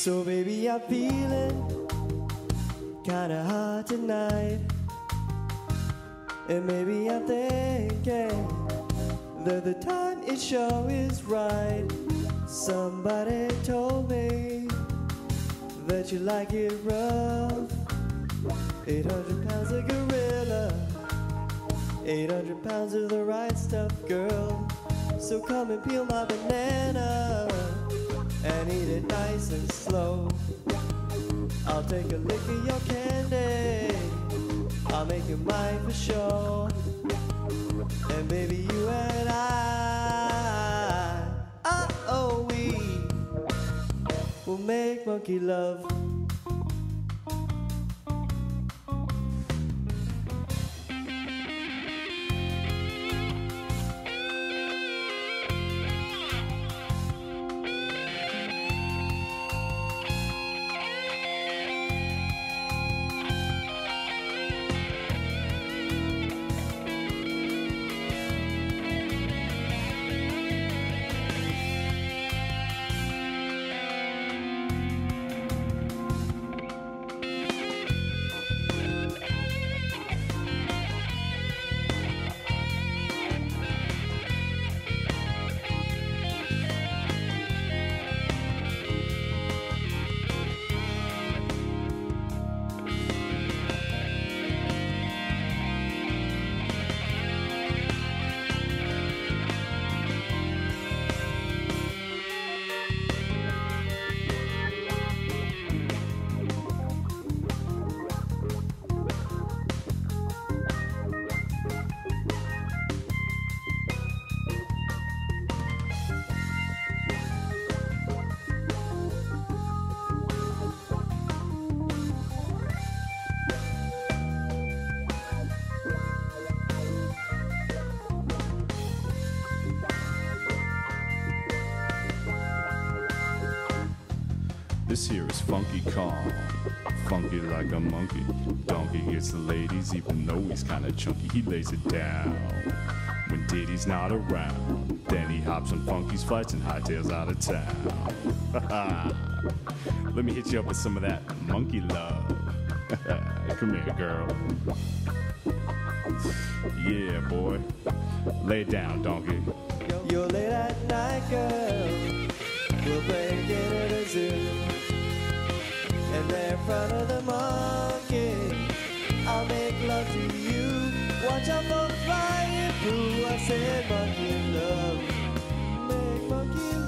So baby, I'm feeling kinda hot tonight. And maybe I'm thinking that the time it show is right. Somebody told me that you like it rough. 800 pounds of gorilla, 800 pounds of the right stuff, girl. So come and peel my banana nice and slow. I'll take a lick of your candy. I'll make you mine for sure. And baby, you and I, oh, we will make monkey love. Is Funky calm, Funky like a monkey. Donkey gets the ladies, even though he's kinda chunky. He lays it down when Diddy's not around. Then he hops on Funky's flights and hightails out of town. *laughs* Let me hit you up with some of that monkey love. *laughs* Come here, girl. Yeah, boy. Lay down, donkey. You're late at night, girl. And there in front of the monkey, I'll make love to you. Watch out for flying blue. I said monkey love. Make monkey love.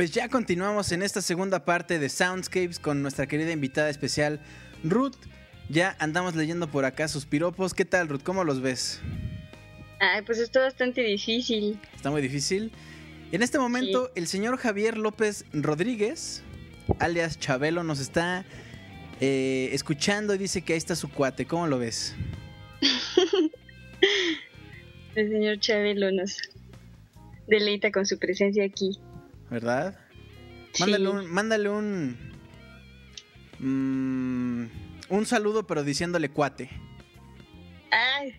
Pues ya continuamos en esta segunda parte de Soundscapes con nuestra querida invitada especial, Ruth. Ya andamos leyendo por acá sus piropos. ¿Qué tal, Ruth? ¿Cómo los ves? Ay, pues está bastante difícil. Está muy difícil. En este momento, el señor Javier López Rodríguez, alias Chabelo, nos está eh, escuchando y dice que ahí está su cuate. ¿Cómo lo ves? *laughs* El señor Chabelo nos deleita con su presencia aquí. ¿Verdad? Sí. Mándale un. Mándale un. mm, un saludo, pero diciéndole cuate. Ay,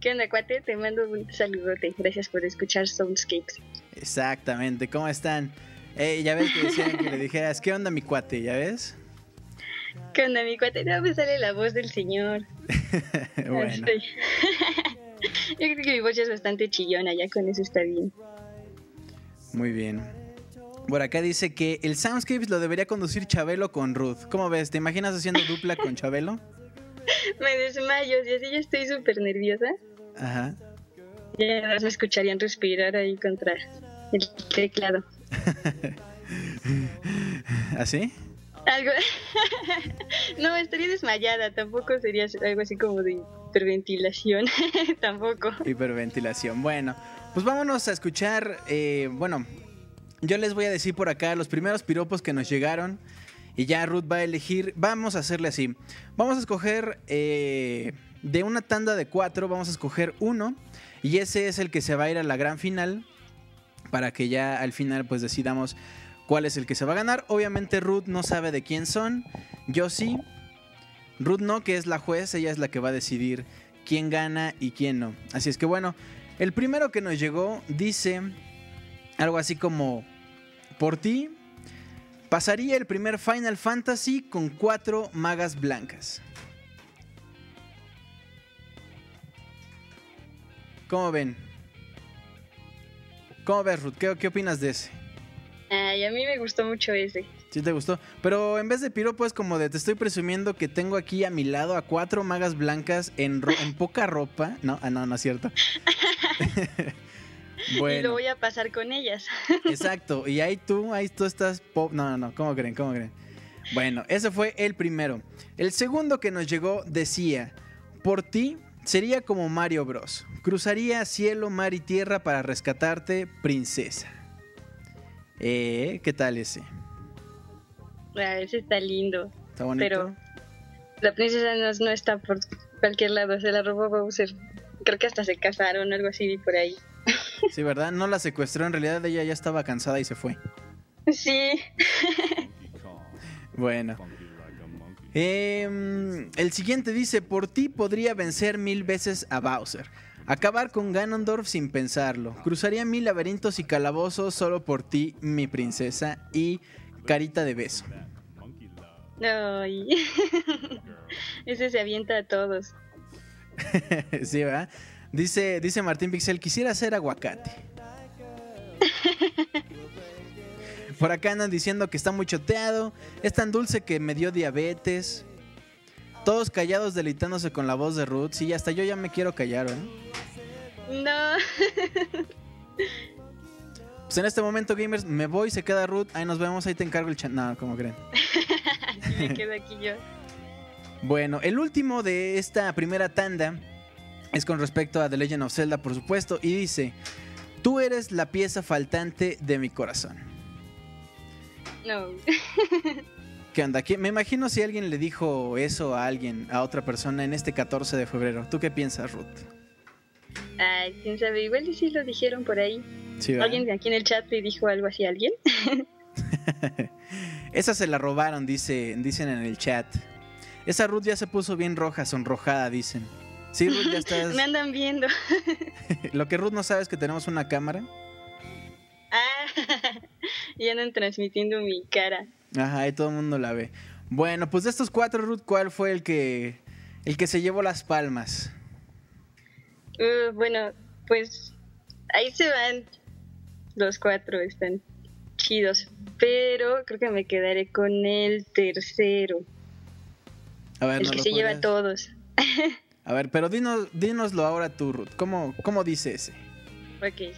¿qué onda, cuate? Te mando un saludote. Gracias por escuchar Soundscapes. Exactamente. ¿Cómo están? Eh, ya ves que decían que le dijeras, ¿qué onda mi cuate? ¿Ya ves? ¿Qué onda, mi cuate? No me sale la voz del señor. *laughs* bueno. Este, *laughs* Yo creo que mi voz ya es bastante chillona, ya con eso está bien. Muy bien. Por acá dice que el Soundscapes lo debería conducir Chabelo con Ruth. ¿Cómo ves? ¿Te imaginas haciendo dupla con Chabelo? *laughs* Me desmayo, si así ya estoy súper nerviosa. Ajá. Ya nada más me escucharían respirar ahí contra el teclado. *laughs* ¿Así? Algo. *laughs* no, estaría desmayada. Tampoco sería algo así como de hiperventilación. Tampoco. Hiperventilación. Bueno, pues vámonos a escuchar. eh, bueno, yo les voy a decir por acá los primeros piropos que nos llegaron. Y ya Ruth va a elegir. Vamos a hacerle así. Vamos a escoger eh, de una tanda de cuatro. Vamos a escoger uno. Y ese es el que se va a ir a la gran final. Para que ya al final pues decidamos cuál es el que se va a ganar. Obviamente Ruth no sabe de quién son. Yo sí. Ruth no, que es la juez. Ella es la que va a decidir quién gana y quién no. Así es que bueno. El primero que nos llegó dice algo así como... Por ti, pasaría el primer Final Fantasy con cuatro magas blancas. ¿Cómo ven? ¿Cómo ves, Ruth? ¿Qué, qué opinas de ese? Ay, a mí me gustó mucho ese. ¿Sí te gustó? Pero en vez de piropo es como de te estoy presumiendo que tengo aquí a mi lado a cuatro magas blancas en, ro- en poca ropa. No, ah, no, no es cierto. *laughs* Y lo voy a pasar con ellas. *laughs* exacto. Y ahí tú, ahí tú estás pop. No, no, no. ¿Cómo creen? ¿Cómo creen? Bueno, ese fue el primero. El segundo que nos llegó decía, por ti sería como Mario Bros. Cruzaría cielo, mar y tierra para rescatarte, princesa. Eh, ¿qué tal ese? Ah, ese está lindo. ¿Está bonito? Pero la princesa no, no está por cualquier lado. Se la robó Bowser. Creo que hasta se casaron o algo así por ahí. Sí, ¿verdad? No la secuestró, en realidad ella ya estaba cansada y se fue. Sí. *laughs* Bueno. Em, el siguiente dice, por ti podría vencer mil veces a Bowser. Acabar con Ganondorf sin pensarlo. Cruzaría mil laberintos y calabozos solo por ti, mi princesa. Y carita de beso. Ay. *laughs* Ese se avienta a todos. *laughs* sí, ¿verdad? Dice, dice Martín Pixel, quisiera ser aguacate. *laughs* Por acá andan diciendo que está muy choteado. Es tan dulce que me dio diabetes. Todos callados deleitándose con la voz de Ruth. Sí, hasta yo ya me quiero callar, ¿eh? No. *laughs* Pues en este momento, gamers, me voy, se queda Ruth. Ahí nos vemos, ahí te encargo el chat. No, como creen. *laughs* Me quedo aquí yo. Bueno, el último de esta primera tanda es con respecto a The Legend of Zelda, por supuesto, y dice: Tú eres la pieza faltante de mi corazón. No. ¿Qué onda? ¿Qué- Me imagino si alguien le dijo eso a alguien, a otra persona en este 14 de febrero. ¿Tú qué piensas, Ruth? Ay, quién sabe. Igual sí lo dijeron por ahí. Sí. Alguien aquí en el chat le dijo algo así a alguien. *laughs* Esa se la robaron, dice, dicen en el chat. Esa Ruth ya se puso bien roja, sonrojada, dicen. Sí, Ruth, ya *laughs* estás. Me andan viendo. *laughs* Lo que Ruth no sabe es que tenemos una cámara. Ah, *laughs* y andan transmitiendo mi cara. Ajá, ahí todo el mundo la ve. Bueno, pues de estos cuatro, Ruth, ¿cuál fue el que el que se llevó las palmas? Uh, bueno, pues ahí se van los cuatro, están chidos. Pero creo que me quedaré con el tercero, A ver, el ¿no que se lleva a todos. A ver, pero dinos, dínoslo ahora tú, Ruth. ¿Cómo, cómo dice ese? Ok.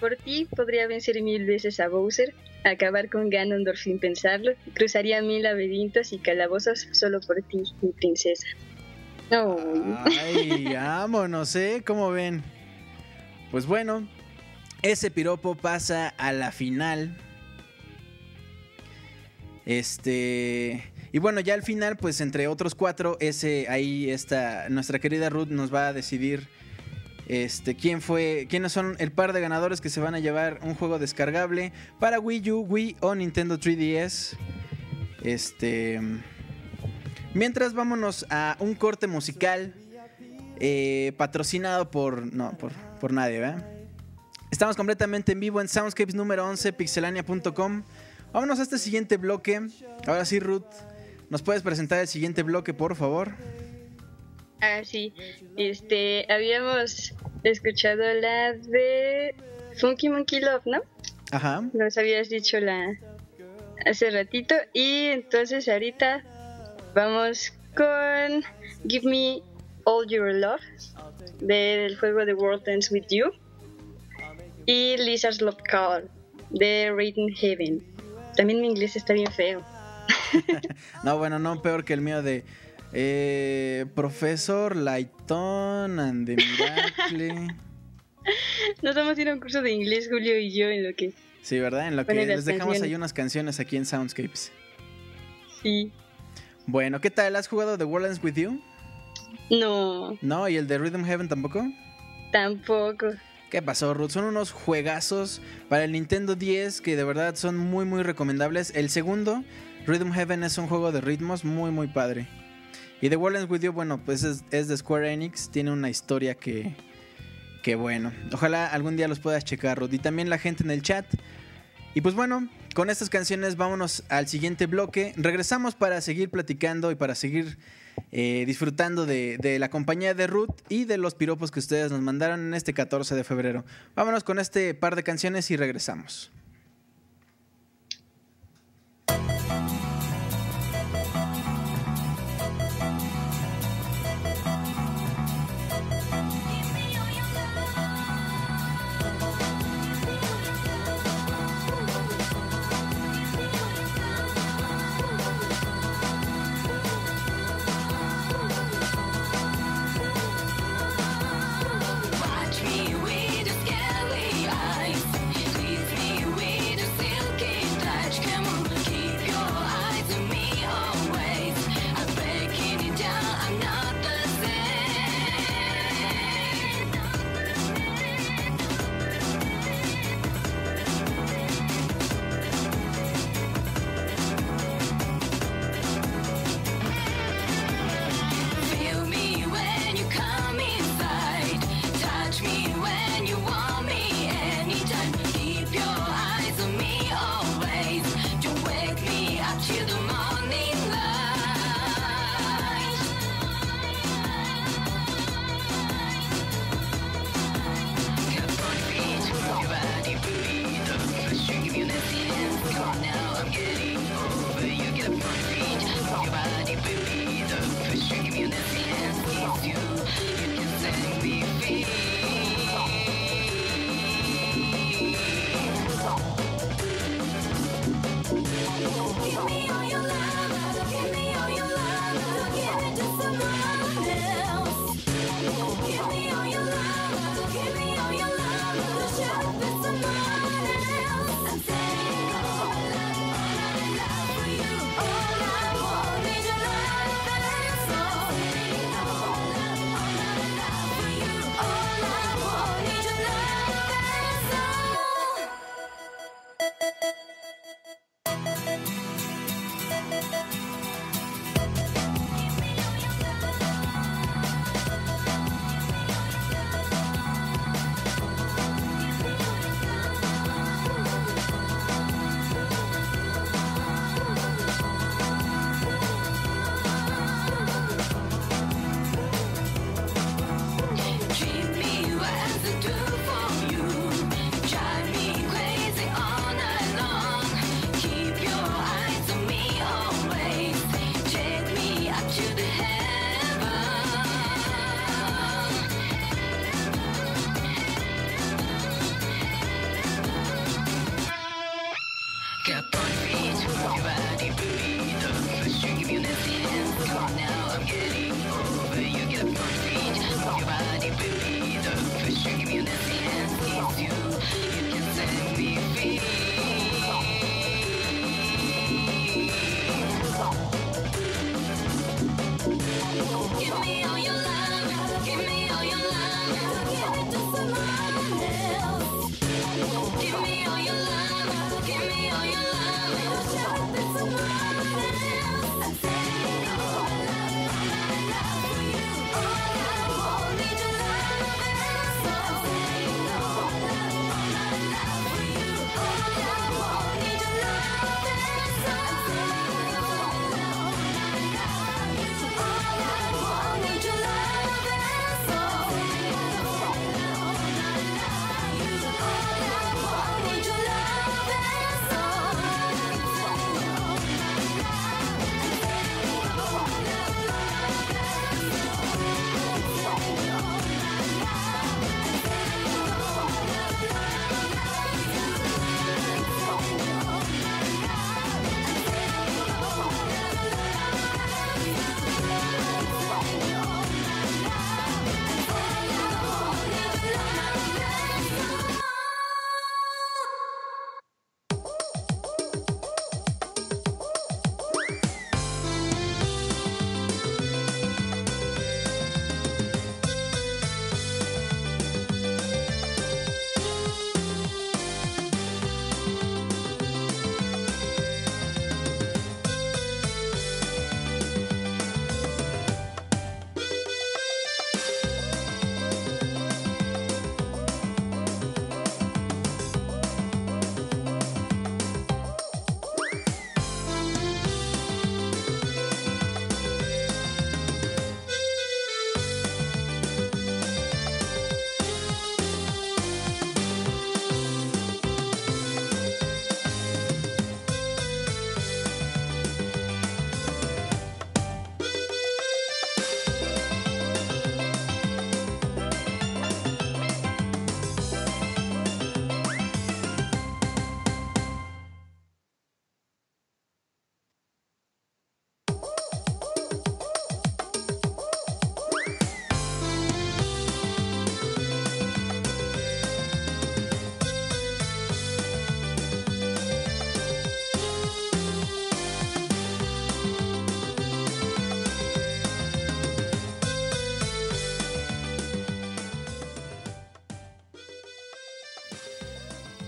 Por ti podría vencer mil veces a Bowser, acabar con Ganondorf sin pensarlo, cruzaría mil laberintos y calabozos solo por ti, mi princesa. No. Ay, *laughs* vámonos, ¿eh? ¿Cómo ven? Pues bueno, ese piropo pasa a la final. Este. Y bueno, ya al final, pues entre otros cuatro, ese ahí está. Nuestra querida Ruth nos va a decidir. Este, quién fue. quiénes son el par de ganadores que se van a llevar un juego descargable para Wii U, Wii o Nintendo 3DS. Este. Mientras vámonos a un corte musical eh, patrocinado por no por, por nadie, ¿verdad? Estamos completamente en vivo en Soundscapes número 11 pixelania.com. Vámonos a este siguiente bloque. Ahora sí, Ruth, ¿nos puedes presentar el siguiente bloque, por favor? Ah, sí. Este, habíamos escuchado la de Funky Monkey Love, ¿no? Ajá. Nos habías dicho la hace ratito. Y entonces ahorita vamos con Give Me All Your Love del juego The World Ends With You. Y Lizard's Love Call de Raiden Heaven. También mi inglés está bien feo. No, bueno, no peor que el mío de eh, Profesor Lighton and the Miracle. Nos vamos a ir a un curso de inglés, Julio y yo, en lo que Sí, ¿verdad? En lo que les dejamos canciones. ahí unas canciones aquí en Soundscapes. sí. Bueno, ¿qué tal? ¿Has jugado The World With You? No, No, ¿y el de Rhythm Heaven tampoco? tampoco. ¿Qué pasó, Ruth? Son unos juegazos para el Nintendo 10 que de verdad son muy, muy recomendables. El segundo, Rhythm Heaven, es un juego de ritmos muy, muy padre. Y The World Ends With You, bueno, pues es, de Square Enix. Tiene una historia que, que bueno. Ojalá algún día los puedas checar, Ruth. Y también la gente en el chat. Y pues bueno, con estas canciones vámonos al siguiente bloque. Regresamos para seguir platicando y para seguir eh, disfrutando de, de la compañía de Ruth y de los piropos que ustedes nos mandaron en este 14 de febrero. Vámonos con este par de canciones y regresamos.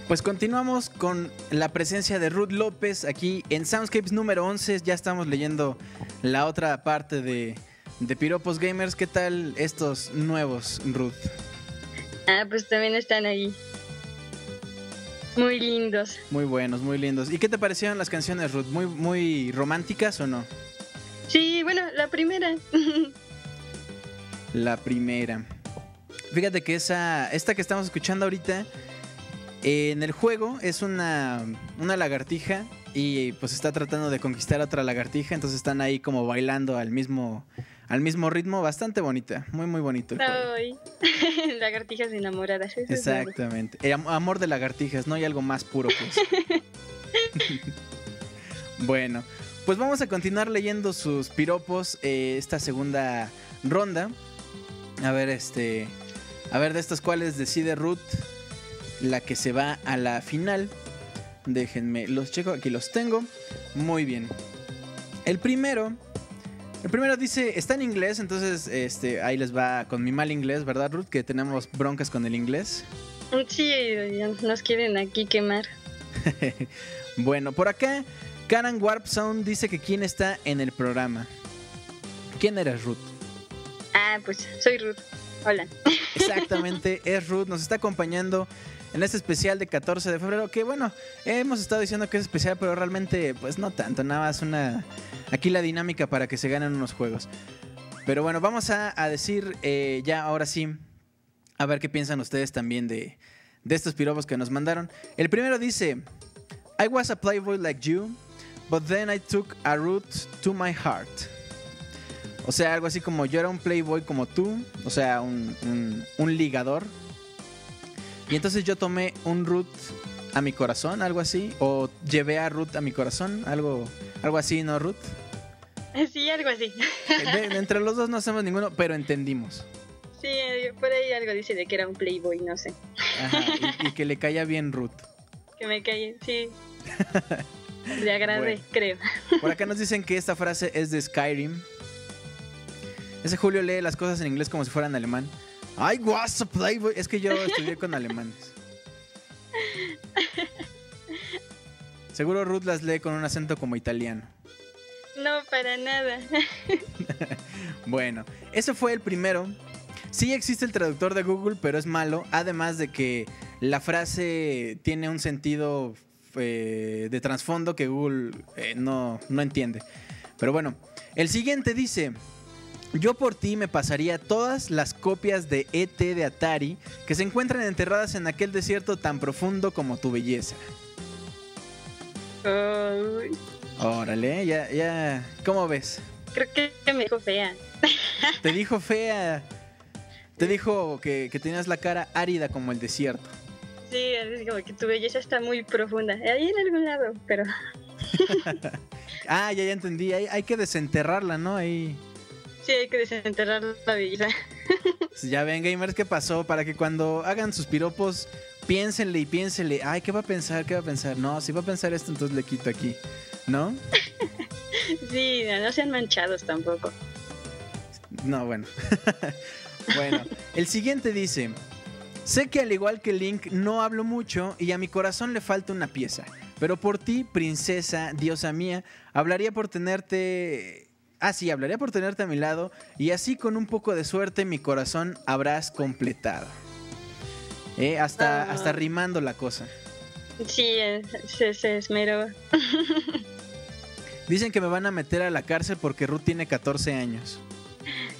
Pues continuamos con la presencia de Ruth López aquí en Soundscapes número 11. Ya estamos leyendo la otra parte de, de Piropos Gamers. ¿Qué tal estos nuevos, Ruth? Ah, pues también están ahí. Muy lindos. Muy buenos, muy lindos. ¿Y qué te parecieron las canciones, Ruth? ¿Muy, muy románticas o no? Sí, bueno, la primera. *laughs* La primera. Fíjate que esa, esta que estamos escuchando ahorita, eh, en el juego es una, una lagartija y pues está tratando de conquistar a otra lagartija, entonces están ahí como bailando al mismo, al mismo ritmo, bastante bonita, muy muy bonito *laughs* lagartijas enamoradas. eso. Exactamente. Am- amor de lagartijas, no hay algo más puro que eso. *laughs* bueno, pues vamos a continuar leyendo sus piropos eh, esta segunda ronda. A ver, este. A ver, de estas cuales decide Ruth la que se va a la final. Déjenme, los checo, aquí los tengo. Muy bien. El primero. El primero dice, está en inglés, entonces este, ahí les va con mi mal inglés, ¿verdad, Ruth? Que tenemos broncas con el inglés. Sí, nos quieren aquí quemar. *laughs* bueno, por acá, Karan Warp Sound dice que quién está en el programa. ¿Quién eres, Ruth? Ah, pues soy Ruth. Hola. Exactamente, es Ruth, nos está acompañando en este especial de 14 de febrero, que bueno, hemos estado diciendo que es especial, pero realmente pues no tanto, nada más una... Aquí la dinámica para que se ganen unos juegos. Pero bueno, vamos a, decir eh, ya ahora sí, a ver qué piensan ustedes también de, de estos piropos que nos mandaron. El primero dice, I was a playboy like you, but then I took a route to my heart. O sea, algo así como yo era un playboy como tú, o sea, un- un ligador. Y entonces yo tomé un root a mi corazón, algo así. O llevé a Ruth a mi corazón, algo, algo así, ¿no, Ruth? Sí, algo así. De- entre los dos no hacemos ninguno, pero entendimos. Sí, eh, por ahí algo dice de que era un playboy, no sé. Ajá, y, y que le caía bien Ruth. Que me caí, sí. *laughs* Le agradé, Bueno. creo. Por acá nos dicen que esta frase es de Skyrim. Ese Julio lee las cosas en inglés como si fueran alemán. I was a playboy. Es que yo estudié con alemanes. Seguro Ruth las lee con un acento como italiano. No, para nada. *laughs* Bueno, ese fue el primero. Sí existe el traductor de Google, pero es malo. Además de que la frase tiene un sentido eh, de trasfondo que Google eh, no, no entiende. Pero bueno, el siguiente dice... Yo por ti me pasaría todas las copias de ET de Atari que se encuentran enterradas en aquel desierto tan profundo como tu belleza. Ay, Órale, ya, ya. ¿Cómo ves? creo que me dijo fea. *laughs* Te dijo fea. Te dijo que, que tenías la cara árida como el desierto. Sí, es como que tu belleza está muy profunda. Ahí en algún lado, pero *laughs* Ah, ya, ya entendí. Hay, hay que desenterrarla, ¿no? Ahí. Sí hay que desenterrar la belleza. Ya ven, gamers, ¿qué pasó? Para que cuando hagan sus piropos, piénsenle y piénsenle. Ay, ¿qué va a pensar? ¿Qué va a pensar? No, si va a pensar esto, entonces le quito aquí. ¿No? *laughs* Sí, no sean manchados tampoco. No, bueno. *laughs* bueno, el siguiente dice: Sé que al igual que Link no hablo mucho y a mi corazón le falta una pieza. Pero por ti, princesa, diosa mía, hablaría por tenerte. Ah, sí, hablaría por tenerte a mi lado y así con un poco de suerte mi corazón habrás completado. Eh, hasta, Ah. hasta rimando la cosa. Sí, eh, se, se esmeró. *laughs* Dicen que me van a meter a la cárcel porque Ruth tiene 14 años.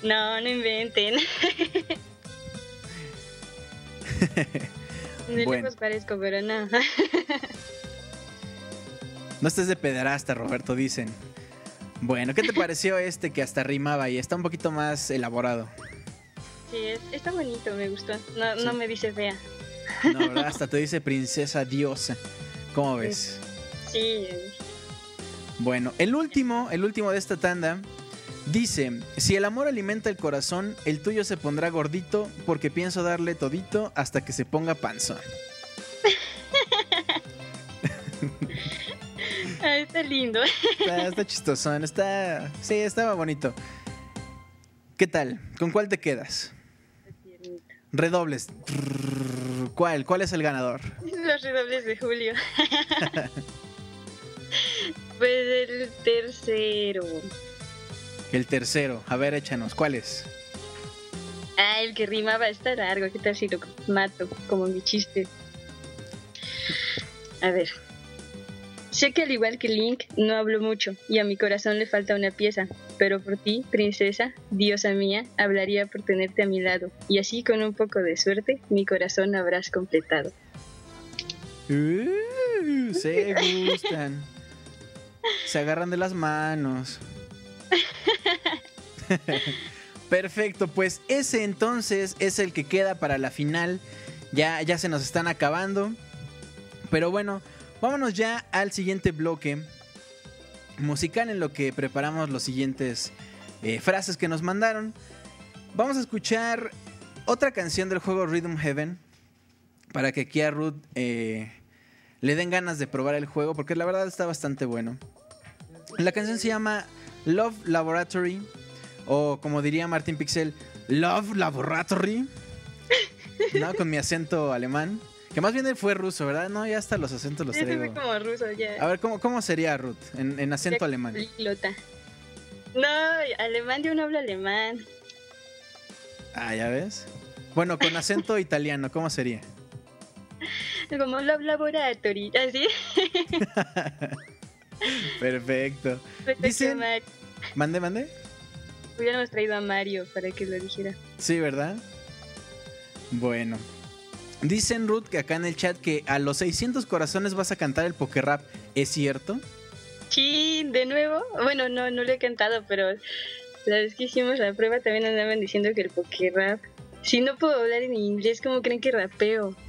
No, no inventen. *laughs* De Bueno. lejos parezco, pero no. No estés de pederasta, Roberto, dicen. Bueno, ¿qué te pareció este que hasta rimaba y está un poquito más elaborado? Sí, es- está bonito, me gustó. No, no me dice fea. No, ¿verdad? Hasta te dice princesa diosa. ¿Cómo ves? Sí, Bueno, el último, el último de esta tanda dice, si el amor alimenta el corazón, el tuyo se pondrá gordito porque pienso darle todito hasta que se ponga panzón. Lindo. *laughs* Está, está chistosón, está... Sí, estaba bonito. ¿Qué tal? ¿Con cuál te quedas? Redobles. ¿Cuál? ¿Cuál es el ganador? Los redobles de Julio. pues el tercero. El tercero. A ver, échanos. ¿Cuál es? Ah, el que rimaba está largo. ¿Qué tal si lo mato? Como mi chiste. A ver. Sé que al igual que Link, no hablo mucho y a mi corazón le falta una pieza, pero por ti, princesa, diosa mía, hablaría por tenerte a mi lado, y así con un poco de suerte, mi corazón habrás completado. Uh, se *laughs* gustan. Se agarran de las manos. *laughs* Perfecto, pues ese entonces es el que queda para la final. Ya, ya se nos están acabando. Pero bueno, vámonos ya al siguiente bloque musical en lo que preparamos los siguientes eh, frases que nos mandaron. Vamos a escuchar otra canción del juego Rhythm Heaven para que aquí a Ruth eh, le den ganas de probar el juego porque la verdad está bastante bueno. La canción se llama Love Laboratory o como diría Martín Pixel, Love Laboratory. ¿No? Con mi acento alemán. Que más bien él fue ruso, ¿verdad? No, ya hasta los acentos los traigo. como ruso ya. A ver, ¿cómo, cómo sería Ruth en, en acento alemán? No, alemán, yo no hablo alemán. Ah, ya ves. Bueno, con acento *laughs* italiano, ¿cómo sería? Como Love Laboratory, así. *laughs* Perfecto. Perfecto, Dicen- Mande, mande. Hubiéramos traído a Mario para que lo dijera. Sí, ¿verdad? Bueno. Dicen Ruth que acá en el chat que a los 600 corazones vas a cantar el poker rap. ¿Es cierto? Sí, de nuevo. Bueno, no, no lo he cantado, pero la vez que hicimos la prueba también andaban diciendo que el poker rap. Si no puedo hablar en inglés, ¿cómo creen que rapeo? *laughs*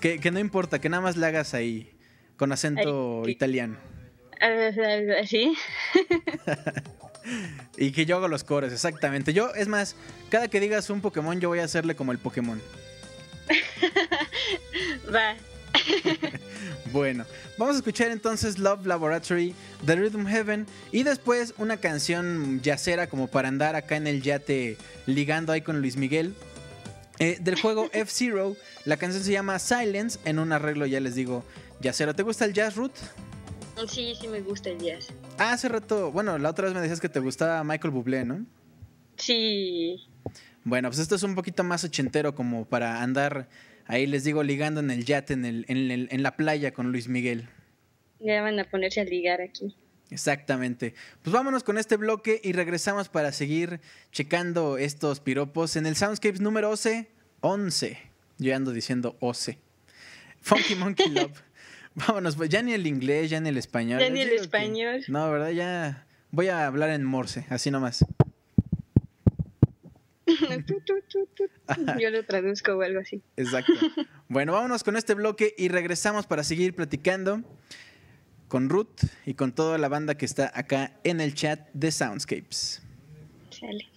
Que, que no importa, que nada más le hagas ahí con acento Ay, sí. italiano. Algo así. *laughs* Y que yo hago los coros, exactamente. Yo, es más, cada que digas un Pokémon, yo voy a hacerle como el Pokémon. Va. *laughs* Bueno, vamos a escuchar entonces Love Laboratory, The Rhythm Heaven y después una canción yacera como para andar acá en el yate ligando ahí con Luis Miguel. Eh, del juego *laughs* F-Zero, la canción se llama Silence, en un arreglo ya les digo yacero. ¿Te gusta el jazz, Ruth? Sí, sí me gusta el jazz. Ah, hace rato, bueno, la otra vez me decías que te gustaba Michael Bublé, ¿no? Sí. Bueno, pues esto es un poquito más ochentero como para andar ahí, les digo, ligando en el yate, en, el, en, el- en la playa con Luis Miguel. Ya van a ponerse a ligar aquí. Exactamente. Pues vámonos con este bloque y regresamos para seguir checando estos piropos en el Soundscapes número 11. 11. Yo ya ando diciendo 11. Funky Monkey *laughs* Love. Vámonos, pues, ya ni el inglés, ya ni el español. Ya ni el que- español. No, ¿verdad? Ya voy a hablar en morse, así nomás. *laughs* Yo lo traduzco o algo así. Exacto. *laughs* Bueno, vámonos con este bloque y regresamos para seguir platicando con Ruth y con toda la banda que está acá en el chat de Soundscapes. Sale.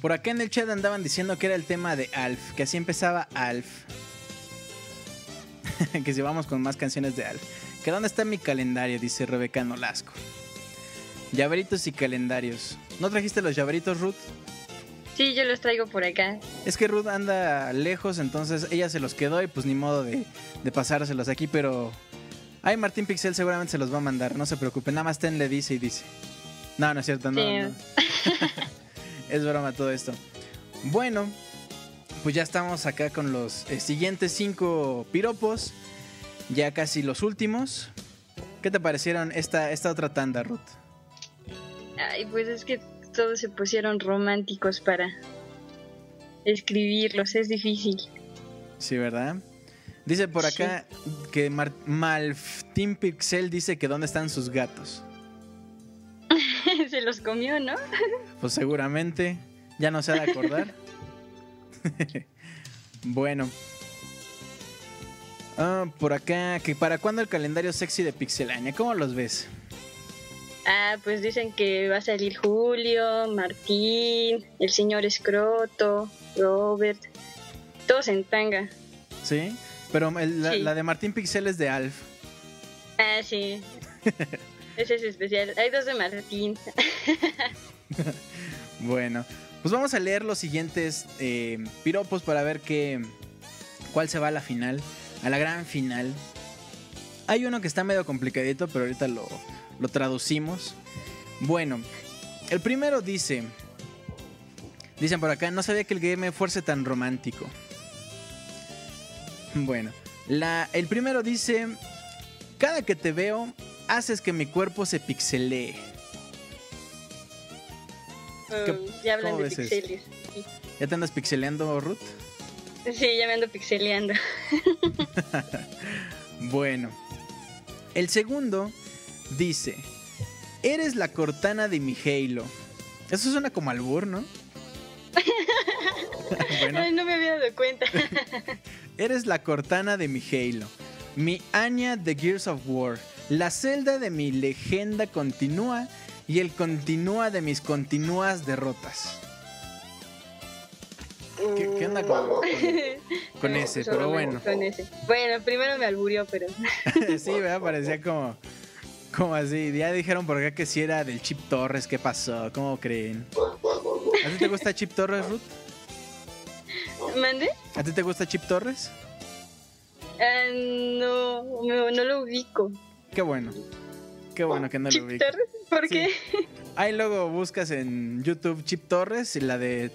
Por acá en el chat andaban diciendo que era el tema de Alf, que así empezaba Alf. *laughs* que si vamos con más canciones de Alf. Que dónde está mi calendario, dice Rebeca Nolasco. Llaveritos y calendarios. ¿No trajiste los llaveritos, Ruth? Sí, yo los traigo por acá. Es que Ruth anda lejos, entonces ella se los quedó y pues ni modo de, de pasárselos aquí, pero... Ay, Martín Pixel seguramente se los va a mandar, no se preocupe, nada más Ten le dice y dice. No, no es cierto, no. Sí. no. *laughs* es broma todo esto. Bueno, pues ya estamos acá con los eh, siguientes cinco piropos, ya casi los últimos. ¿Qué te parecieron esta, esta otra tanda, Ruth? Ay, pues es que todos se pusieron románticos para escribirlos, es difícil. Sí, ¿verdad? Dice por acá que Mar- Malftin Pixel dice que dónde están sus gatos. *laughs* se los comió, ¿no? Pues seguramente ya no se ha de acordar. *laughs* bueno. Ah, por acá, que para cuándo el calendario sexy de Pixelania, ¿cómo los ves? Ah, pues dicen que va a salir Julio, Martín, el señor Escroto, Robert, todos en tanga. ¿Sí? Pero el- la, Sí. la de Martín Pixel es de Alf. Ah, sí. *laughs* Ese es especial. Hay dos de Martín. *laughs* Bueno, pues vamos a leer los siguientes eh, piropos para ver qué, cuál se va a la final, a la gran final. Hay uno que está medio complicadito, pero ahorita lo, lo traducimos. Bueno, el primero dice, dicen por acá, no sabía que el game fuese tan romántico. Bueno, el primero dice, cada que te veo, haces que mi cuerpo se pixelee. ¿Qué- Oh, ya hablan de pixeles. Sí. ¿Ya te andas pixeleando, Ruth? Sí, ya me ando pixeleando. *laughs* Bueno, el segundo dice: Eres la cortana de mi Halo. Eso suena como albur, ¿no? *laughs* bueno, Ay, no me había dado cuenta. *laughs* eres la cortana de mi Halo. Mi Anya de Gears of War. La celda de mi legenda continúa y el continúa de mis continuas derrotas. ¿Qué, qué onda con, con- con ese? Pero bueno. Con ese. Bueno, primero me alburió, pero. *laughs* sí, ¿verdad? Parecía como, como así. Ya dijeron por acá que si era del Chip Torres. ¿Qué pasó? ¿Cómo creen? ¿A ti te gusta Chip Torres, Ruth? ¿Mande? ¿A ti te gusta Chip Torres? No, no, no lo ubico. Qué bueno. Qué bueno que no lo ¿Chip vi. Torres? ¿Por Sí. qué? Ahí luego buscas en YouTube Chip Torres y la de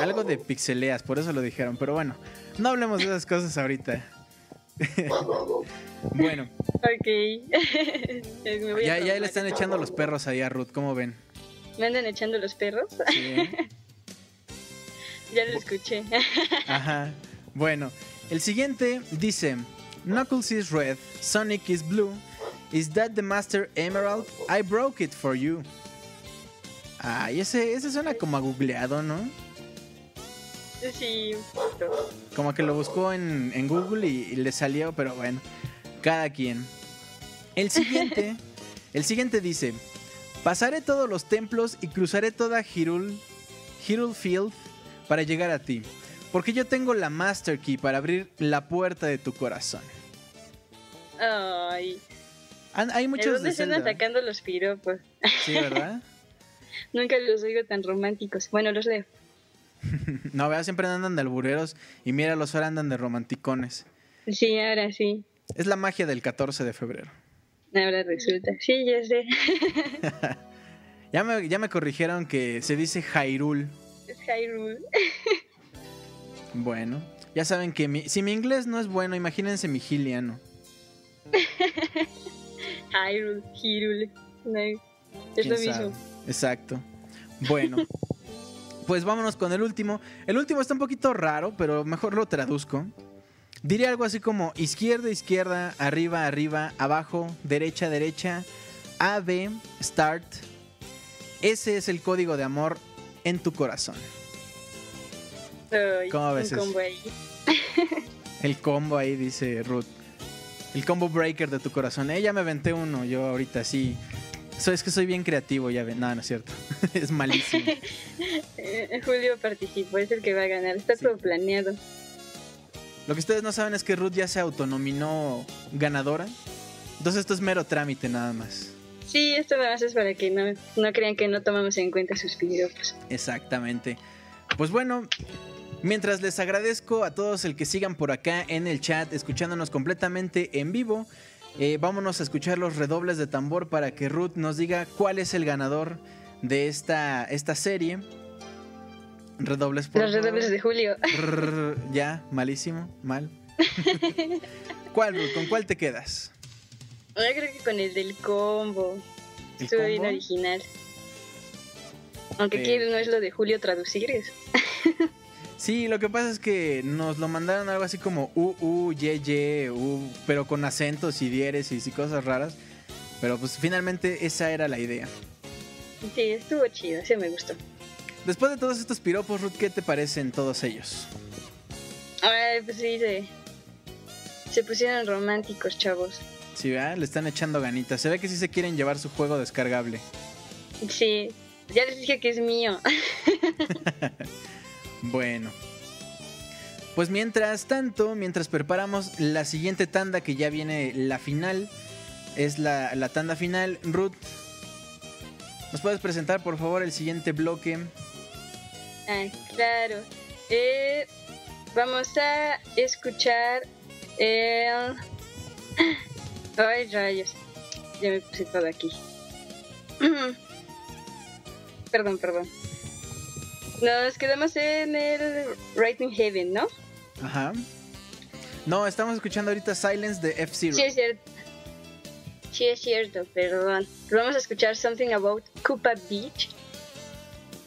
algo de pixeleas, por eso lo dijeron. Pero bueno, no hablemos de esas cosas ahorita. *laughs* bueno, Ok. *laughs* Me voy a ya, ya le están echando los perros ahí a Ruth, ¿cómo ven? ¿Me andan echando los perros? Sí. *laughs* ya lo escuché. Ajá. Bueno, el siguiente dice: Knuckles is red, Sonic is blue. Is that the Master Emerald? I broke it for you. Ay, ese, ese suena como a googleado, ¿no? sí. Como que lo buscó en, en Google y, y le salió, pero bueno, cada quien. El siguiente, *laughs* el siguiente dice: Pasaré todos los templos y cruzaré toda Hyrule, Hyrule Field para llegar a ti. Porque yo tengo la Master Key para abrir la puerta de tu corazón. Ay. Hay ¿De muchos dónde de andan Zelda. sacando los piropos? Sí, ¿verdad? *laughs* Nunca los oigo tan románticos. Bueno, los leo. *laughs* No, vea, siempre andan de albureros y mira, los ahora andan de romanticones. Sí, ahora sí. Es la magia del 14 de febrero. Ahora resulta. Sí, ya sé. *laughs* Ya me, ya me corrigieron que se dice Hyrule. Es Hyrule. Bueno, ya saben que mi- si mi inglés no es bueno, imagínense mi giliano. Hyrule, Hyrule. No, es ¿Quién lo sabe? mismo. Exacto. Bueno, *laughs* pues vámonos con el último. El último está un poquito raro, pero mejor lo traduzco. Diría algo así como izquierda, izquierda, arriba, arriba, abajo, derecha, derecha, A, B, start. Ese es el código de amor en tu corazón. Ay, ¿Cómo ves. El combo ahí, dice Ruth. El combo breaker de tu corazón. Ella me aventé uno, yo ahorita sí. Es que soy bien creativo, ya ven. No, no es cierto. *laughs* es malísimo. Eh, Julio participó, es el que va a ganar. Está Sí. todo planeado. Lo que ustedes no saben es que Ruth ya se autonominó ganadora. Entonces esto es mero trámite nada más. Sí, esto nada más es para que no, no crean que no tomamos en cuenta sus piropos. Exactamente. Pues bueno, mientras les agradezco a todos el que sigan por acá en el chat, escuchándonos completamente en vivo, eh, vámonos a escuchar los redobles de tambor para que Ruth nos diga cuál es el ganador de esta, esta serie. Redobles por Los redobles de Julio. Rrr, ya, malísimo, mal. *laughs* ¿Cuál, Ruth? ¿Con cuál te quedas? Yo creo que con el del combo. ¿El Estuvo bien original. Aunque Eh. aquí no es lo de Julio traducir, es. *laughs* Sí, lo que pasa es que nos lo mandaron algo así como U, U, Y, Y, U, pero con acentos y diéresis y cosas raras. Pero pues finalmente esa era la idea. Sí, estuvo chido, ese me gustó. Después de todos estos piropos, Ruth, ¿qué te parecen todos ellos? Ay, pues sí, se, se pusieron románticos, chavos. Sí, ¿verdad? Le están echando ganitas. Se ve que sí se quieren llevar su juego descargable. Sí, ya les dije que es mío. *laughs* *laughs* Bueno. Pues mientras tanto, mientras preparamos la siguiente tanda, que ya viene la final, es la, la tanda final, Ruth, ¿nos puedes presentar por favor el siguiente bloque? Ah, claro. Eh, vamos a escuchar el... Ay, rayos. Ya me puse todo aquí. *clears throat* perdón, perdón. Nos quedamos en el Writing Heaven, ¿no? Ajá. No, estamos escuchando ahorita Silence de F-Zero. Sí, es cierto. Sí, es cierto, perdón. Vamos a escuchar Something About Koopa Beach.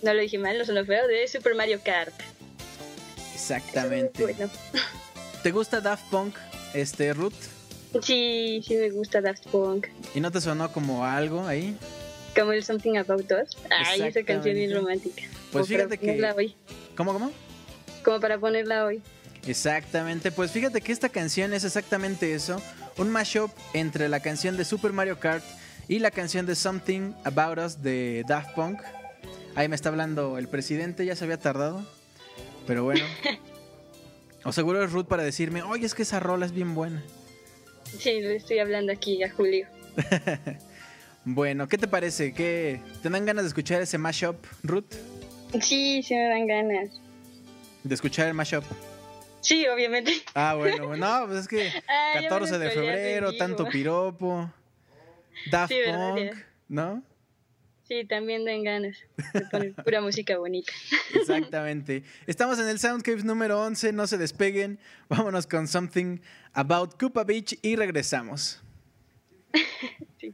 No lo dije mal, no sonó feo, de Super Mario Kart. Exactamente. Bueno, *laughs* ¿Te gusta Daft Punk, este, Ruth? sí, sí me gusta Daft Punk. ¿Y no te sonó como algo ahí? Como el Something About Us. Ay, esa canción Exactamente. romántica. Pues Como fíjate que- hoy. ¿Cómo, cómo? Como para ponerla hoy. Exactamente, pues fíjate que esta canción es exactamente eso, un mashup entre la canción de Super Mario Kart y la canción de Something About Us de Daft Punk. Ahí me está hablando el presidente, ya se había tardado, pero bueno. *laughs* O seguro es Ruth para decirme, oye, es que esa rola es bien buena. Sí, le estoy hablando aquí a Julio. *laughs* Bueno, ¿qué te parece? ¿Qué... ¿Te dan ganas de escuchar ese mashup, Ruth? Sí, sí me dan ganas. De escuchar el mashup. Sí, obviamente. Ah, bueno, bueno, no, pues es que *laughs* Ah, ya me 14 de febrero, tanto piropo, Daft. Punk. ¿no? Sí, también dan ganas de poner pura música bonita. *laughs* Exactamente. Estamos en el Soundscapes número 11, no se despeguen. Vámonos con Something About Koopa Beach y regresamos. *laughs* Sí.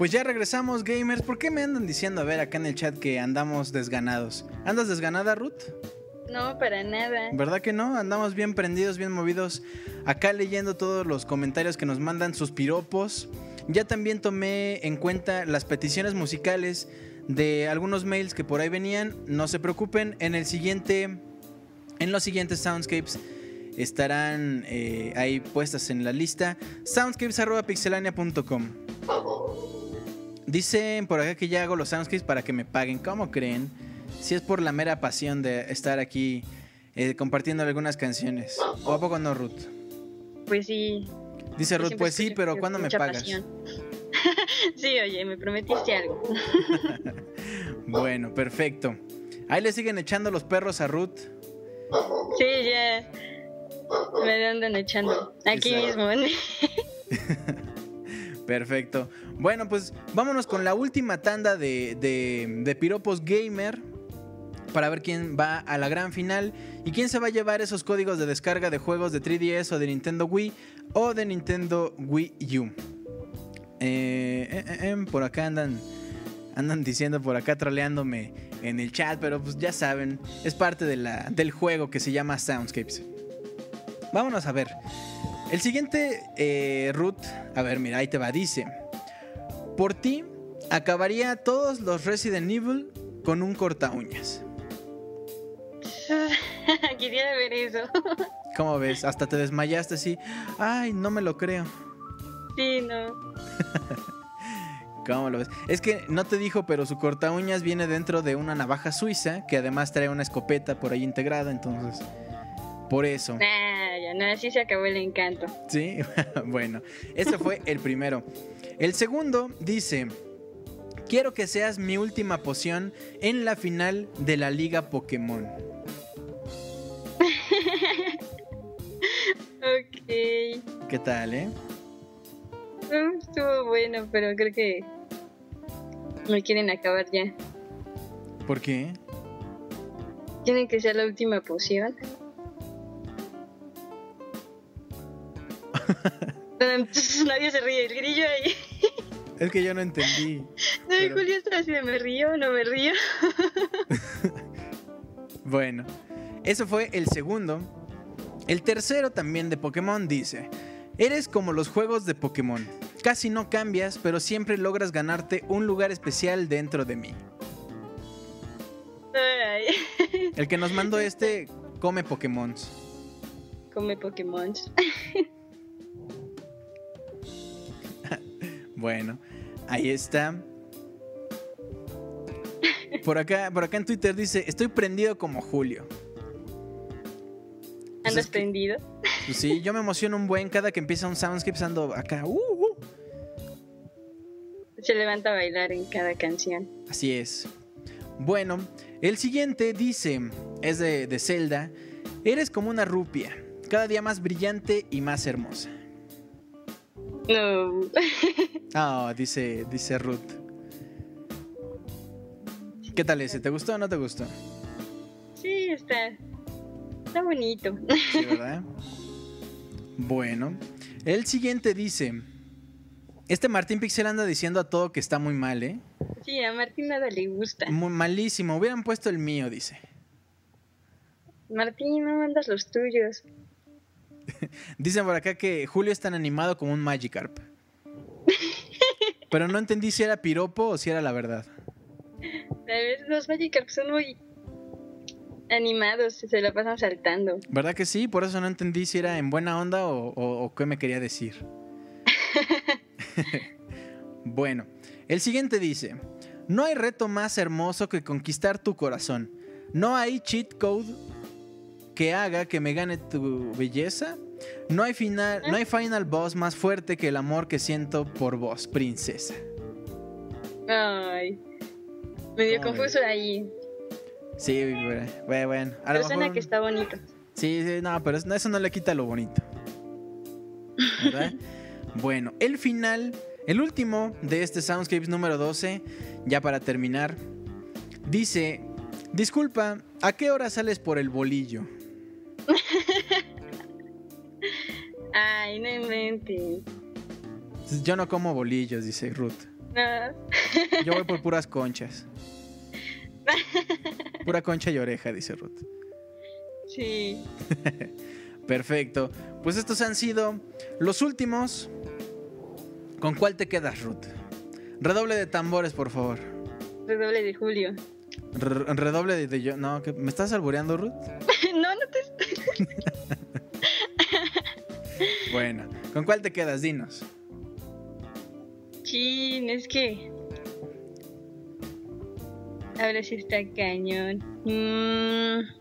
Pues ya regresamos, gamers. ¿Por qué me andan diciendo, a ver, acá en el chat que andamos desganados? ¿Andas desganada, Ruth? No, para nada. ¿Verdad que no? Andamos bien prendidos, bien movidos. Acá leyendo todos los comentarios que nos mandan, sus piropos. Ya también tomé en cuenta las peticiones musicales de algunos mails que por ahí venían. No se preocupen, en el siguiente. En los siguientes soundscapes estarán eh, ahí puestas en la lista. Soundscapes.pixelania.com. Dicen por acá que ya hago los soundscapes para que me paguen. ¿Cómo creen? Si es por la mera pasión de estar aquí eh, compartiendo algunas canciones. ¿O a poco no, Ruth? Pues sí. Dice Ruth, pues sí, pero ¿cuándo me pagas? *laughs* sí, oye, me prometiste algo. *laughs* Bueno, perfecto. Ahí le siguen echando los perros a Ruth. Sí, ya. Me andan echando. Aquí Exacto. mismo. *laughs* Perfecto. Bueno, pues vámonos con la última tanda de, de, piropos gamer para ver quién va a la gran final y quién se va a llevar esos códigos de descarga de juegos de 3DS o de Nintendo Wii o de Nintendo Wii U. Eh, eh, eh, por acá andan, andan diciendo por acá troleándome en el chat, pero pues ya saben, es parte de la, del juego que se llama Soundscapes. Vámonos a ver. El siguiente, Ruth, a ver, mira, ahí te va, dice, por ti acabaría todos los Resident Evil con un corta uñas. *laughs* Quería ver eso. *laughs* ¿Cómo ves? Hasta te desmayaste así. Ay, no me lo creo. Sí, no. *laughs* ¿Cómo lo ves? Es que no te dijo, pero su corta uñas viene dentro de una navaja suiza que además trae una escopeta por ahí integrada, entonces. Por eso. Nah, ya no, así se acabó el encanto. Sí, bueno, ese fue el primero. El segundo dice, quiero que seas mi última poción en la final de la Liga Pokémon. *laughs* Ok. ¿Qué tal, eh? Mm, Estuvo bueno, pero creo que me quieren acabar ya. ¿Por qué? Tiene que ser la última poción. *laughs* Entonces, Nadie se ríe, el grillo ahí. Es que yo no entendí. *laughs* No, Pero- Julio está así de me río, no me río. *laughs* Bueno, eso fue el segundo. El tercero también de Pokémon dice, eres como los juegos de Pokémon. Casi no cambias, pero siempre logras ganarte un lugar especial dentro de mí. Ay, El que nos mandó este come Pokémon. come Pokémon. *laughs* Bueno, ahí está. Por acá, por acá en Twitter dice, estoy prendido como Julio. Pues ¿Andas es que- prendido? Pues sí, yo me emociono un buen cada que empieza un soundscape ando acá. uh, uh. Se levanta a bailar en cada canción. Así es. Bueno, el siguiente dice, es de, de Zelda, eres como una rupia, cada día más brillante y más hermosa. No. *laughs* Ah, dice, dice Ruth. ¿Qué tal ese? ¿Te gustó o no te gustó? Sí, está. Está bonito. Sí, *laughs* ¿verdad? Bueno, el siguiente dice, este Martín Pixel anda diciendo a todo que está muy mal, ¿eh? Sí, a Martín nada le gusta. Muy malísimo, hubieran puesto el mío, dice. Martín, no mandas los tuyos. *laughs* Dicen por acá que Julio es tan animado como un Magikarp. Pero no entendí si era piropo o si era la verdad. A ver, los Magikarp son muy animados, se la pasan saltando. ¿Verdad que sí? Por eso no entendí si era en buena onda o, o- o qué me quería decir. *laughs* bueno, el siguiente dice, no hay reto más hermoso que conquistar tu corazón. No hay cheat code que haga que me gane tu belleza. No hay final, no hay final boss más fuerte que el amor que siento por vos, princesa. Ay. Medio ¿Cómo confuso ahí. Sí, bueno, bueno. A lo Pero suena mejor- que está bonito. Sí, sí, no, pero eso eso no le quita lo bonito. ¿Verdad? *laughs* bueno, el final, el último de este Soundscapes número 12, ya para terminar, dice, disculpa, ¿a qué hora sales por el bolillo? *laughs* Ay, no inventes. Yo no como bolillos, dice Ruth. No. *laughs* Yo voy por puras conchas. *laughs* Pura concha y oreja, dice Ruth. Sí. *laughs* Perfecto. Pues estos han sido los últimos. ¿Con cuál te quedas, Ruth? Redoble de tambores, por favor. Redoble de Julio. Re- redoble de, de yo. No, ¿qué- ¿me estás albureando, Ruth? no, no te. Bueno, ¿con cuál te quedas? Dinos. Chin, es que. Ahora sí está cañón. Mm.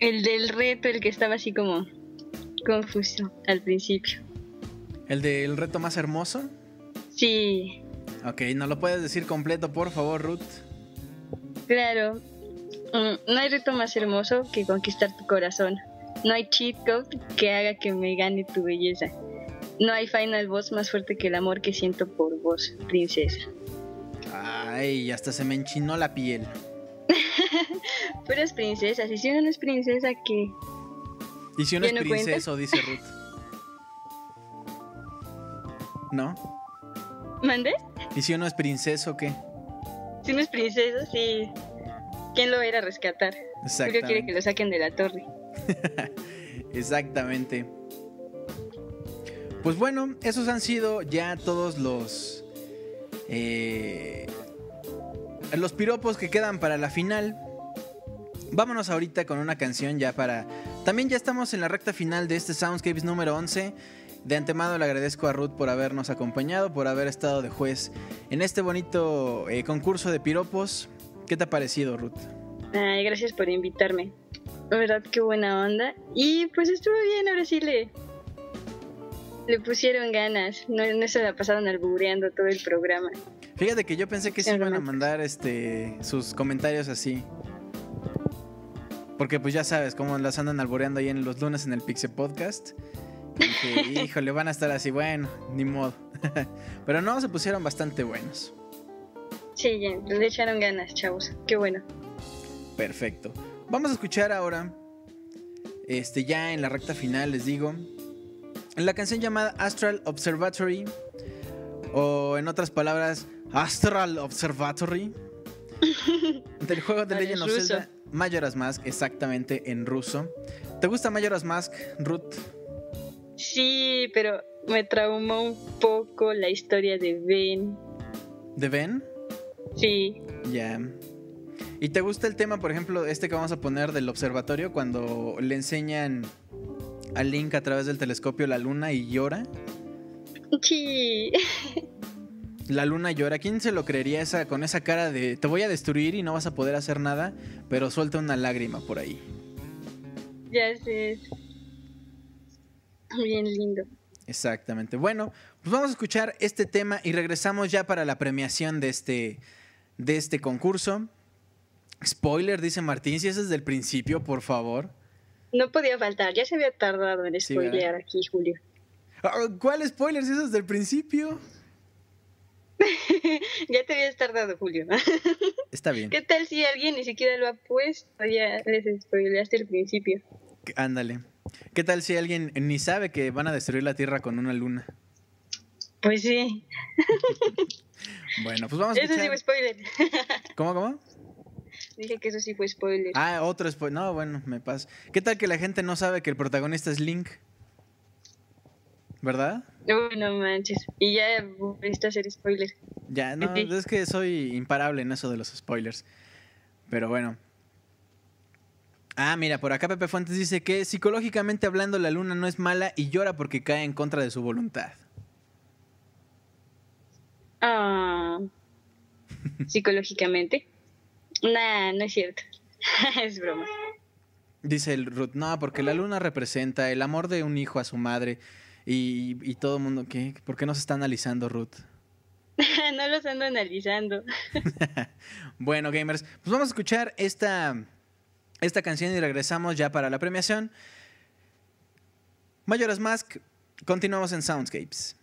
El del reto, el que estaba así como confuso al principio. ¿El del reto más hermoso? Sí, Ok, ¿no lo puedes decir completo, por favor, Ruth? claro. Mm, no hay reto más hermoso que conquistar tu corazón. No hay cheat code que haga que me gane tu belleza. No hay final boss más fuerte que el amor que siento por vos, princesa. Ay, hasta se me enchinó la piel. *laughs* Pero es princesa, y si uno no es princesa, ¿qué? ¿Y si uno ¿Ya es no cuenta? princeso? Dice Ruth. ¿No? ¿Mandé? ¿Y si uno es princeso qué? Si no es princesa, sí. ¿Quién lo va a ir a rescatar? Julio quiere que lo saquen de la torre. *laughs* Exactamente. Pues bueno, esos han sido ya todos los. eh, los piropos que quedan para la final. Vámonos ahorita con una canción ya para. También ya estamos en la recta final de este Soundscapes número 11. De antemano le agradezco a Ruth por habernos acompañado, por haber estado de juez en este bonito eh, concurso de piropos. ¿Qué te ha parecido, Ruth? Ay, gracias por invitarme. Verdad, qué buena onda. Y pues estuvo bien, ahora sí le. Le pusieron ganas. No, no se la pasaron albureando todo el programa. Fíjate que yo pensé que se Qué iban a mandar este sus comentarios así. Porque pues ya sabes cómo las andan alboreando ahí en los lunes en el Pixel Podcast. Y dije, *laughs* híjole, van a estar así, bueno, ni modo. *laughs* Pero no, se pusieron bastante buenos. Sí, le echaron ganas, chavos. Qué bueno. Perfecto. Vamos a escuchar ahora, este ya en la recta final les digo, la canción llamada Astral Observatory, o en otras palabras, Astral Observatory, *laughs* del juego de Legend of. Zelda Majora's Mask, exactamente en ruso. ¿Te gusta Majora's Mask, Ruth? Sí, pero me traumó un poco la historia de Ben. ¿De Ben? Sí, Ya. ¿Y te gusta el tema, por ejemplo, este que vamos a poner del observatorio, cuando le enseñan a Link a través del telescopio la luna y llora? sí. La luna llora. ¿Quién se lo creería esa con esa cara de te voy a destruir y no vas a poder hacer nada, pero suelta una lágrima por ahí? ya sé. Bien lindo. Exactamente. Bueno, pues vamos a escuchar este tema y regresamos ya para la premiación de este de este concurso. Spoiler, dice Martín, si ese es del principio, por favor. No podía faltar, ya se había tardado en Sí, spoilear aquí, Julio. Ah, ¿Cuál spoiler si ese es del principio? *laughs* ya te habías tardado, Julio. *laughs* Está bien. ¿Qué tal si alguien ni siquiera lo ha puesto? Ya les spoileaste el principio. Ándale. ¿Qué tal si alguien ni sabe que van a destruir la Tierra con una luna? Pues sí, *laughs* Bueno, pues vamos a eso sí escuchar. fue spoiler. ¿Cómo, cómo? Dije que eso sí fue spoiler. Ah, otro spoiler. No, bueno, me pasa. ¿Qué tal que la gente no sabe que el protagonista es Link? ¿Verdad? Uy, no manches. Y ya volviste a hacer spoiler. Ya, no, Sí. es que soy imparable en eso de los spoilers. Pero bueno. Ah, mira, por acá Pepe Fuentes dice que psicológicamente hablando la luna no es mala y llora porque cae en contra de su voluntad. Ah. *laughs* Psicológicamente. Nah, no es cierto. *laughs* es broma. Dice el Ruth, no, porque la luna representa el amor de un hijo a su madre y, y todo el mundo, ¿qué? ¿Por qué no se está analizando Ruth? *laughs* no los ando analizando. *laughs* Bueno, gamers, pues vamos a escuchar esta, esta canción y regresamos ya para la premiación. Mayoras Mask, continuamos en Soundscapes.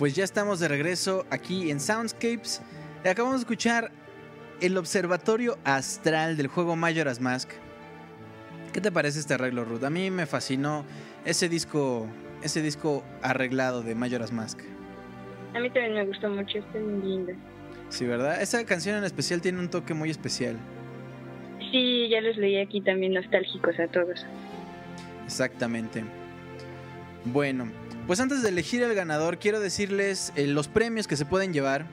Pues ya estamos de regreso aquí en Soundscapes. Acabamos de escuchar el observatorio astral del juego Majora's Mask. ¿Qué te parece este arreglo, Ruth? A mí me fascinó ese disco, ese disco arreglado de Majora's Mask. A mí también me gustó mucho, está muy linda. Sí, ¿verdad? Esa canción en especial tiene un toque muy especial. Sí, ya los leí aquí también nostálgicos a todos. Exactamente. Bueno, pues antes de elegir al ganador, quiero decirles eh, los premios que se pueden llevar.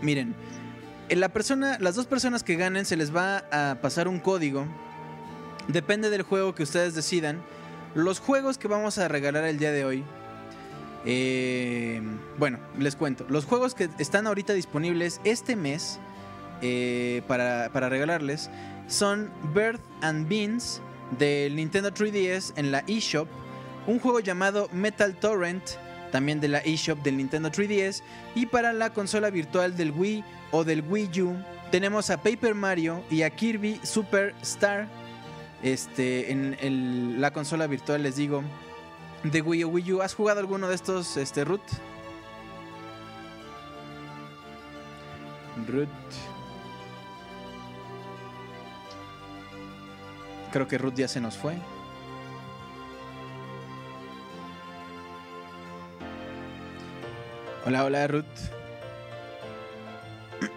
Miren, en la persona, las dos personas que ganen se les va a pasar un código. Depende del juego que ustedes decidan. Los juegos que vamos a regalar el día de hoy. eh, bueno, les cuento. Los juegos que están ahorita disponibles este mes eh, para, para regalarles son Birth and Beans del Nintendo 3DS en la eShop, un juego llamado Metal Torrent también de la eShop del Nintendo 3DS y para la consola virtual del Wii o del Wii U tenemos a Paper Mario y a Kirby Super Star este, en la consola virtual les digo de Wii o Wii U. ¿Has jugado alguno de estos, este, Ruth? Ruth. Creo que Ruth ya se nos fue. Hola, hola Ruth.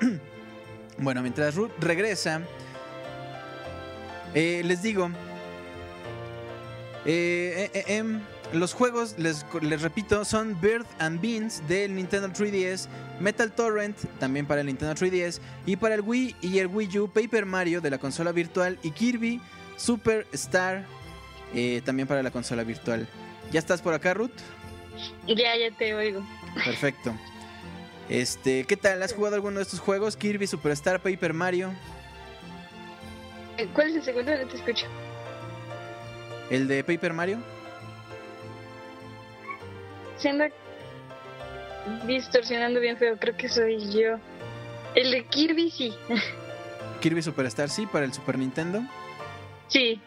*clears throat* bueno, mientras Ruth regresa, eh, les digo, eh, eh, em, los juegos, les, les repito, son Bird and Beans del Nintendo 3DS, Metal Torrent también para el Nintendo 3DS y para el Wii y el Wii U, Paper Mario de la consola virtual y Kirby Super Star también para la consola virtual. ¿Ya estás por acá, Ruth? Ya, ya te oigo. Perfecto. Este, ¿qué tal? ¿Has jugado alguno de estos juegos? Kirby Superstar, Paper Mario, Eh, ¿Cuál es el segundo? No te escucho. el de Paper Mario. Se anda distorsionando bien feo, creo que soy yo. El de Kirby sí. *laughs* Kirby Superstar, sí, para el Super Nintendo. Sí.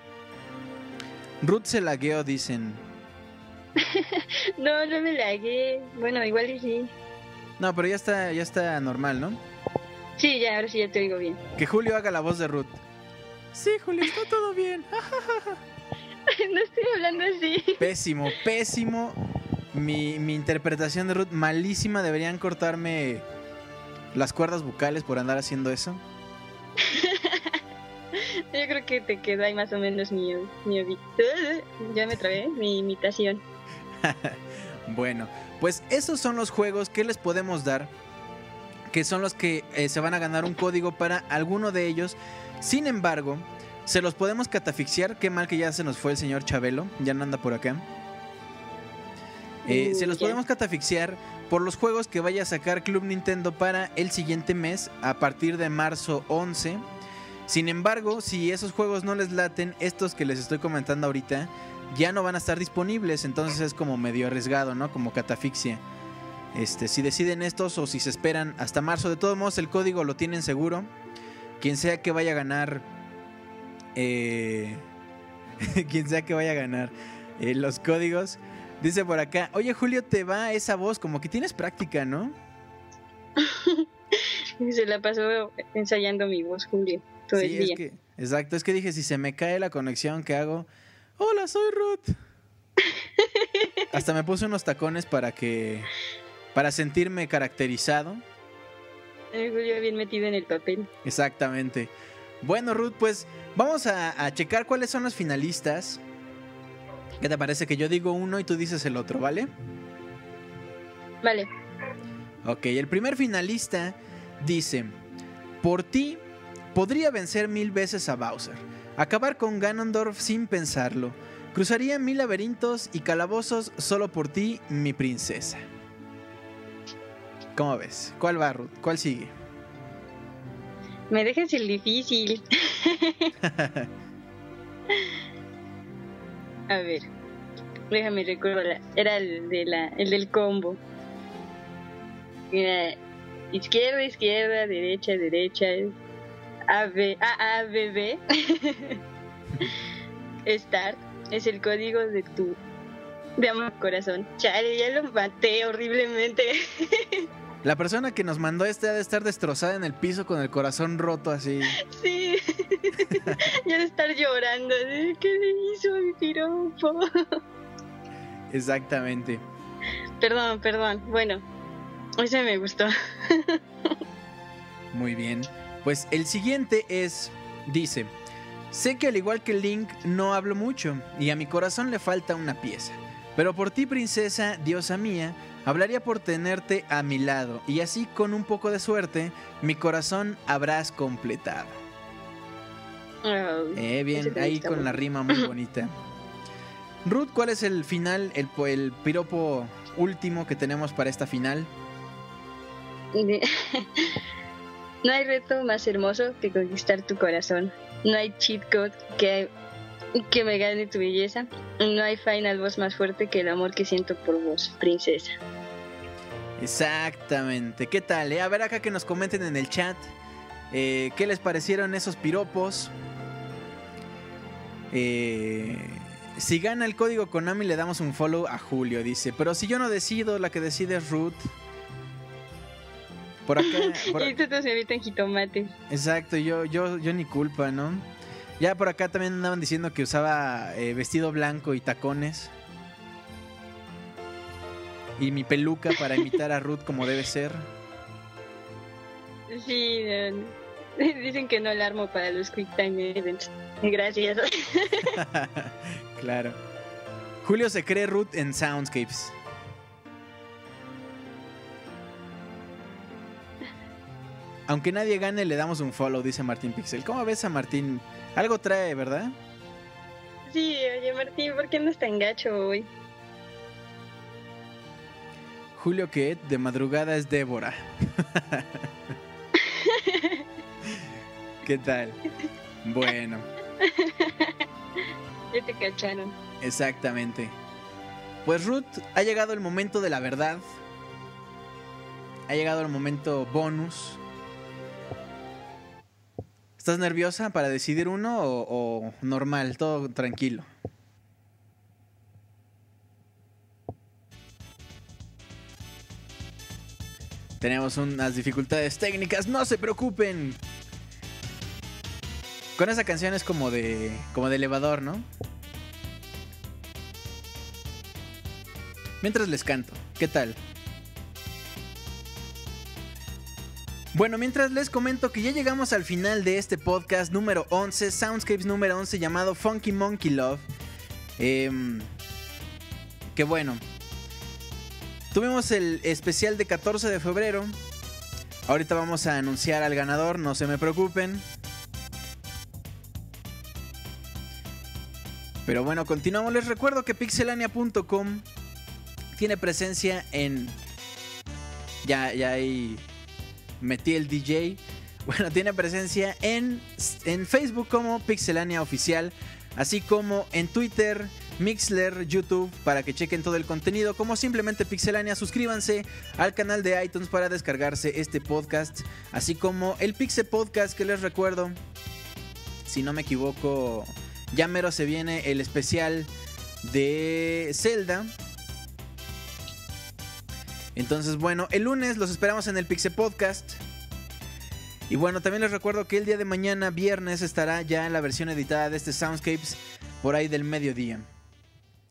Ruth se lagueó, dicen. *laughs* No, no me lagué. Bueno, igual y sí. No, pero ya está, ya está normal, ¿no? Sí, ya, ahora sí ya te oigo bien. Que Julio haga la voz de Ruth. Sí, Julio, está todo bien. *laughs* *laughs* no estoy hablando así. Pésimo, pésimo. Mi, mi interpretación de Ruth, malísima. Deberían cortarme las cuerdas vocales por andar haciendo eso. Yo creo que te queda ahí más o menos mi, mi Ya me trabé, mi imitación. *laughs* Bueno, pues esos son los juegos que les podemos dar. Que son los que eh, se van a ganar un código para alguno de ellos. Sin embargo, se los podemos catafixiar. Qué mal que ya se nos fue el señor Chabelo. Ya no anda por acá. Eh, se los Mm, ya. podemos catafixiar por los juegos que vaya a sacar Club Nintendo para el siguiente mes, a partir de marzo 11. Sin embargo, si esos juegos no les laten, estos que les estoy comentando ahorita, ya no van a estar disponibles, entonces es como medio arriesgado, ¿no? Como catafixia. Este, si deciden estos o si se esperan hasta marzo, de todos modos el código lo tienen seguro. Quien sea que vaya a ganar, eh, *laughs* quien sea que vaya a ganar eh, los códigos, dice por acá, oye Julio, te va esa voz, como que tienes práctica, ¿no? *laughs* Se la pasó ensayando mi voz, Julio, todo sí, el es día. que, exacto, es que dije, si se me cae la conexión, ¿qué hago? Hola, soy Ruth. *laughs* Hasta me puse unos tacones para que, para sentirme caracterizado. Eh, Julio bien metido en el papel. Exactamente. Bueno, Ruth, pues vamos a, a checar cuáles son los finalistas. ¿Qué te parece que yo digo uno y tú dices el otro, vale? Vale. Ok, el primer finalista dice, por ti podría vencer mil veces a Bowser, acabar con Ganondorf sin pensarlo, cruzaría mil laberintos y calabozos solo por ti, mi princesa. ¿Cómo ves? ¿Cuál va, Ruth? ¿Cuál sigue? Me dejas el difícil. *laughs* A ver. Déjame recordar. Era el, de la, el del combo. Era izquierda, izquierda, derecha, derecha. A, B, A, A, B, B. *laughs* Start es el código de tu De amor corazón. Chale, ya lo maté horriblemente. *laughs* La persona que nos mandó este ha de estar destrozada en el piso con el corazón roto así. Sí. *laughs* ya de estar llorando. ¿Qué le hizo a mi piropo? Exactamente. Perdón, perdón. Bueno, ese me gustó. Muy bien. Pues el siguiente es, dice, sé que al igual que Link no hablo mucho y a mi corazón le falta una pieza. Pero por ti, princesa, diosa mía, hablaría por tenerte a mi lado y así con un poco de suerte, mi corazón habrás completado. Eh, bien, ahí con la rima muy *clears throat* bonita. Ruth, ¿cuál es el final, el, el piropo último que tenemos para esta final? *laughs* No hay reto más hermoso que conquistar tu corazón. No hay cheat code que, que me gane tu belleza. No hay final boss más fuerte que el amor que siento por vos, princesa. Exactamente. ¿Qué tal? eh? A ver acá que nos comenten en el chat. eh, ¿Qué les parecieron esos piropos? Eh, si gana el código Konami le damos un follow a Julio, dice. Pero si yo no decido, la que decide es Ruth. Por acá. por- Y tú te señorita en jitomate. exacto, yo, yo, yo ni culpa, ¿no? Ya por acá también andaban diciendo que usaba eh, vestido blanco y tacones. Y mi peluca para imitar a Ruth como debe ser. Sí, *laughs* dicen que no la armo para los Quick Time Events. Gracias. *laughs* *laughs* claro. Julio se cree Ruth en Soundscapes. Aunque nadie gane, le damos un follow, dice Martín Pixel. ¿Cómo ves a Martín? Algo trae, ¿verdad? Sí, oye Martín, ¿por qué no es tan gacho hoy? Julio que de madrugada es Débora. *laughs* ¿Qué tal? Bueno, Ya te cacharon. exactamente. Pues Ruth, ha llegado el momento de la verdad. Ha llegado el momento bonus. ¿Estás nerviosa para decidir uno o, normal, todo tranquilo? Tenemos unas dificultades técnicas, no se preocupen. Con esa canción es como de como de elevador, ¿no? Mientras les canto, ¿qué tal? Bueno, mientras les comento que ya llegamos al final de este podcast número 11, Soundscapes número 11 llamado Funky Monkey Love. Em, que bueno, tuvimos el especial de 14 de febrero. Ahorita vamos a anunciar al ganador, no se me preocupen. Pero bueno, continuamos. Les recuerdo que pixelania.com tiene presencia en... Ya, ya ahí metí el DJ. *laughs* Bueno, tiene presencia en, en Facebook como Pixelania Oficial, así como en Twitter, Mixler, YouTube, para que chequen todo el contenido, como simplemente Pixelania. Suscríbanse al canal de iTunes para descargarse este podcast, así como el Pixel Podcast que les recuerdo, si no me equivoco, ya mero se viene el especial de Zelda. Entonces, bueno, el lunes los esperamos en el Pixel Podcast. Y bueno, también les recuerdo que el día de mañana, viernes, estará ya en la versión editada de este Soundscapes por ahí del mediodía.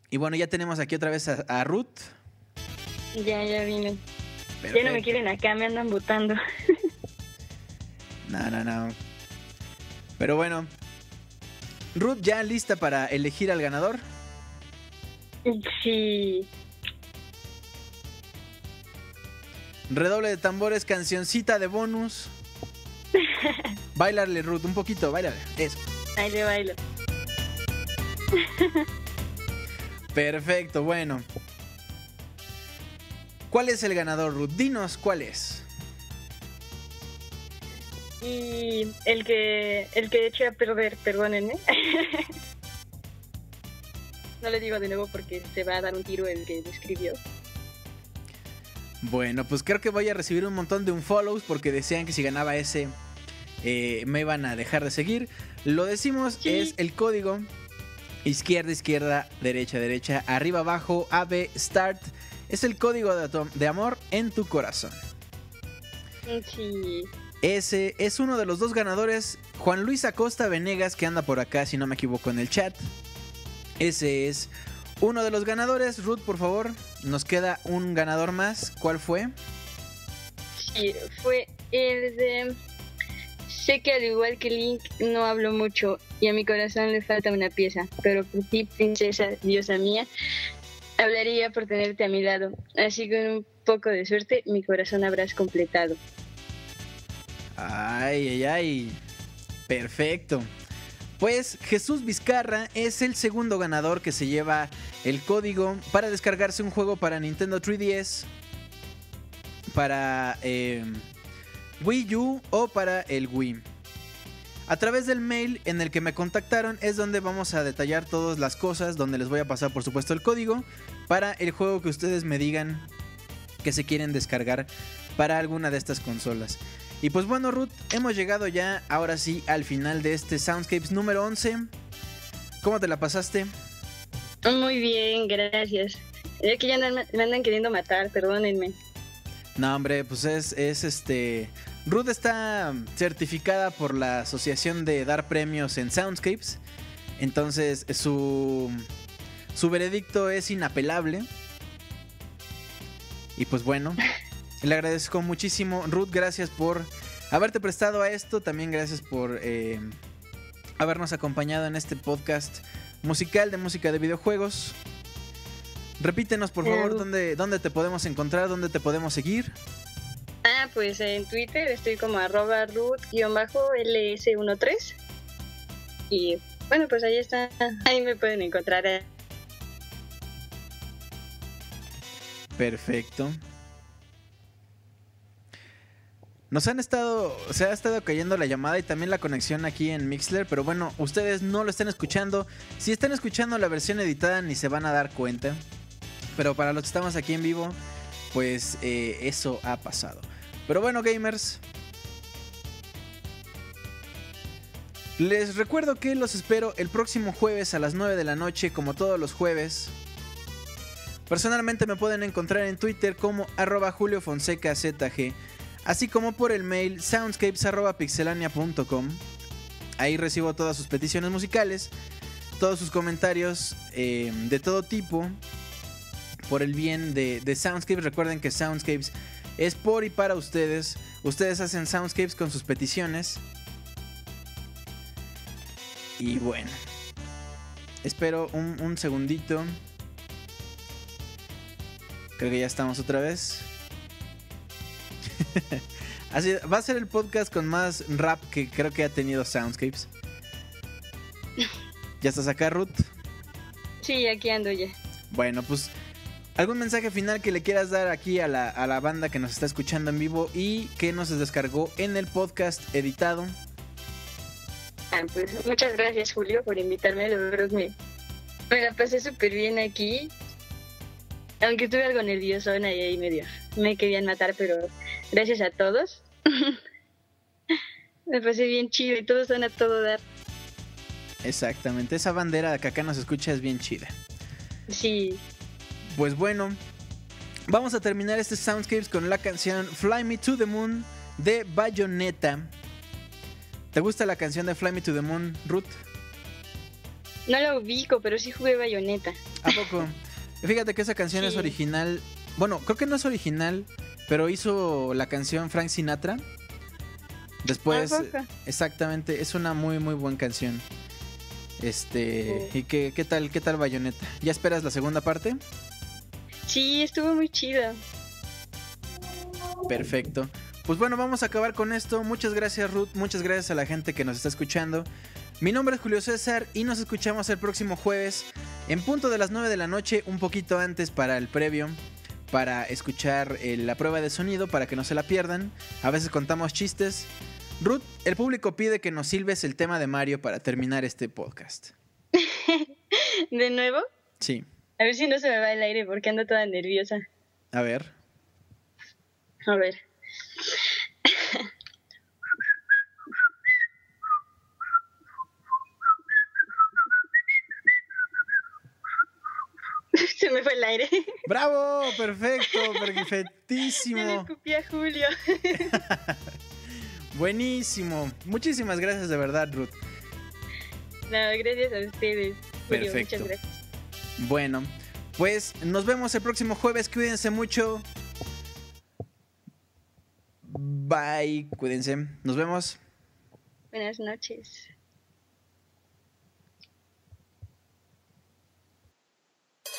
Y bueno, ya tenemos aquí otra vez a, a Ruth. Ya, ya vine. Ya no me quieren acá, me andan botando. No, no, no. Pero bueno. Ruth ya lista para elegir al ganador. Sí. Redoble de tambores, cancioncita de bonus. *laughs* Bailarle, Ruth, un poquito, bailale. Eso. Ahí le bailo. *laughs* Perfecto, bueno. ¿Cuál es el ganador, Ruth? Dinos cuál es. Y el que el que eché a perder, perdónenme. *laughs* no le digo de nuevo porque se va a dar un tiro el que me escribió. Bueno, pues creo que voy a recibir un montón de unfollows porque decían que si ganaba ese eh, me iban a dejar de seguir. Lo decimos, Sí. es el código Izquierda, izquierda, derecha, derecha, arriba, abajo, AB, start. Es el código de, de amor en tu corazón. Sí. Ese es uno de los dos ganadores, Juan Luis Acosta Venegas, que anda por acá, si no me equivoco, en el chat. Ese es uno de los ganadores. Ruth, por favor, nos queda un ganador más. ¿Cuál fue? Sí, fue el de... Sé que al igual que Link no hablo mucho y a mi corazón le falta una pieza, pero por ti, princesa, diosa mía, hablaría por tenerte a mi lado. Así que con un poco de suerte, mi corazón habrás completado. Ay, ay, ay. Perfecto. Pues Jesús Vizcarra es el segundo ganador que se lleva el código para descargarse un juego para Nintendo 3DS, para eh, Wii U o para el Wii. A través del mail en el que me contactaron es donde vamos a detallar todas las cosas, donde les voy a pasar por supuesto el código para el juego que ustedes me digan que se quieren descargar para alguna de estas consolas. Y pues bueno, Ruth, hemos llegado ya ahora sí al final de este Soundscapes número 11. ¿Cómo te la pasaste? Muy bien, gracias. Ya que ya me andan queriendo matar, perdónenme. No, hombre, pues es, es este. Ruth está certificada por la Asociación de Dar Premios en Soundscapes. Entonces, su. Su veredicto es inapelable. Y pues bueno, le agradezco muchísimo. Ruth, gracias por haberte prestado a esto. También gracias por eh, habernos acompañado en este podcast musical de música de videojuegos. Repítenos, por favor, Claro. dónde, dónde te podemos encontrar, dónde te podemos seguir. Ah, pues en Twitter estoy como arroba root-ls13. Y bueno, pues ahí está. Ahí me pueden encontrar. eh. Perfecto. Nos han estado, se ha estado cayendo la llamada y también la conexión aquí en Mixler, pero bueno, ustedes no lo están escuchando. Si están escuchando la versión editada ni se van a dar cuenta. Pero para los que estamos aquí en vivo, pues eh, eso ha pasado. Pero bueno, gamers. Les recuerdo que los espero el próximo jueves a las 9 de la noche, como todos los jueves. Personalmente me pueden encontrar en Twitter como arroba Julio Fonseca ZG, así como por el mail soundscapes.pixelania.com. Ahí recibo todas sus peticiones musicales, todos sus comentarios eh, de todo tipo, por el bien de, de Soundscapes. Recuerden que Soundscapes es por y para ustedes. Ustedes hacen Soundscapes con sus peticiones. Y bueno, espero un, un segundito. Creo que ya estamos otra vez. *laughs* Así va a ser el podcast con más rap que creo que ha tenido Soundscapes. *laughs* ¿Ya estás acá, Ruth? Sí, aquí ando ya. Bueno, pues algún mensaje final que le quieras dar aquí a la, a la banda que nos está escuchando en vivo y que nos descargó en el podcast editado. Ah, pues muchas gracias, Julio, por invitarme. La verdad me, me la pasé súper bien aquí. Aunque estuve algo nervioso ahí, ahí medio. Me querían matar, pero gracias a todos. *laughs* me pasé bien chido y todos van a todo dar. Exactamente, esa bandera que acá nos escucha es bien chida. Sí, Pues bueno, vamos a terminar este Soundscapes con la canción Fly Me to the Moon de Bayonetta. ¿Te gusta la canción de Fly Me to the Moon, Ruth? no la ubico, pero sí jugué bayoneta. ¿A poco? *laughs* Fíjate que esa canción es original. Bueno, creo que no es original, pero hizo la canción Frank Sinatra. Después, ¿A poco? exactamente, es una muy muy buena canción. Este, Sí. ¿y qué, qué tal, qué tal Bayonetta? ¿Ya esperas la segunda parte? Sí, estuvo muy chida. Perfecto. Pues bueno, vamos a acabar con esto. Muchas gracias Ruth, muchas gracias a la gente que nos está escuchando. Mi nombre es Julio César y nos escuchamos el próximo jueves en punto de las 9 de la noche, un poquito antes para el previo, para escuchar eh, la prueba de sonido, para que no se la pierdan. A veces contamos chistes. Ruth, el público pide que nos silbes el tema de Mario para terminar este podcast. *laughs* ¿De nuevo? Sí, A ver si no se me va el aire porque ando toda nerviosa. a ver. A ver. *laughs* me fue el aire. ¡Bravo! Perfecto, perfectísimo. escupí a Julio. *laughs* Buenísimo. Muchísimas gracias de verdad, Ruth. No, gracias a ustedes. Julio, Perfecto. Muchas gracias. Bueno, pues nos vemos el próximo jueves. Cuídense mucho. Bye, cuídense. Nos vemos. Buenas noches.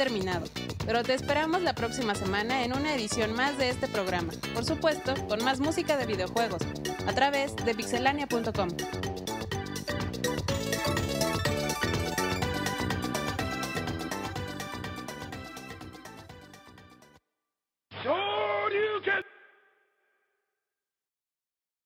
terminado, pero te esperamos la próxima semana en una edición más de este programa. Por supuesto, con más música de videojuegos, a través de pixelania.com.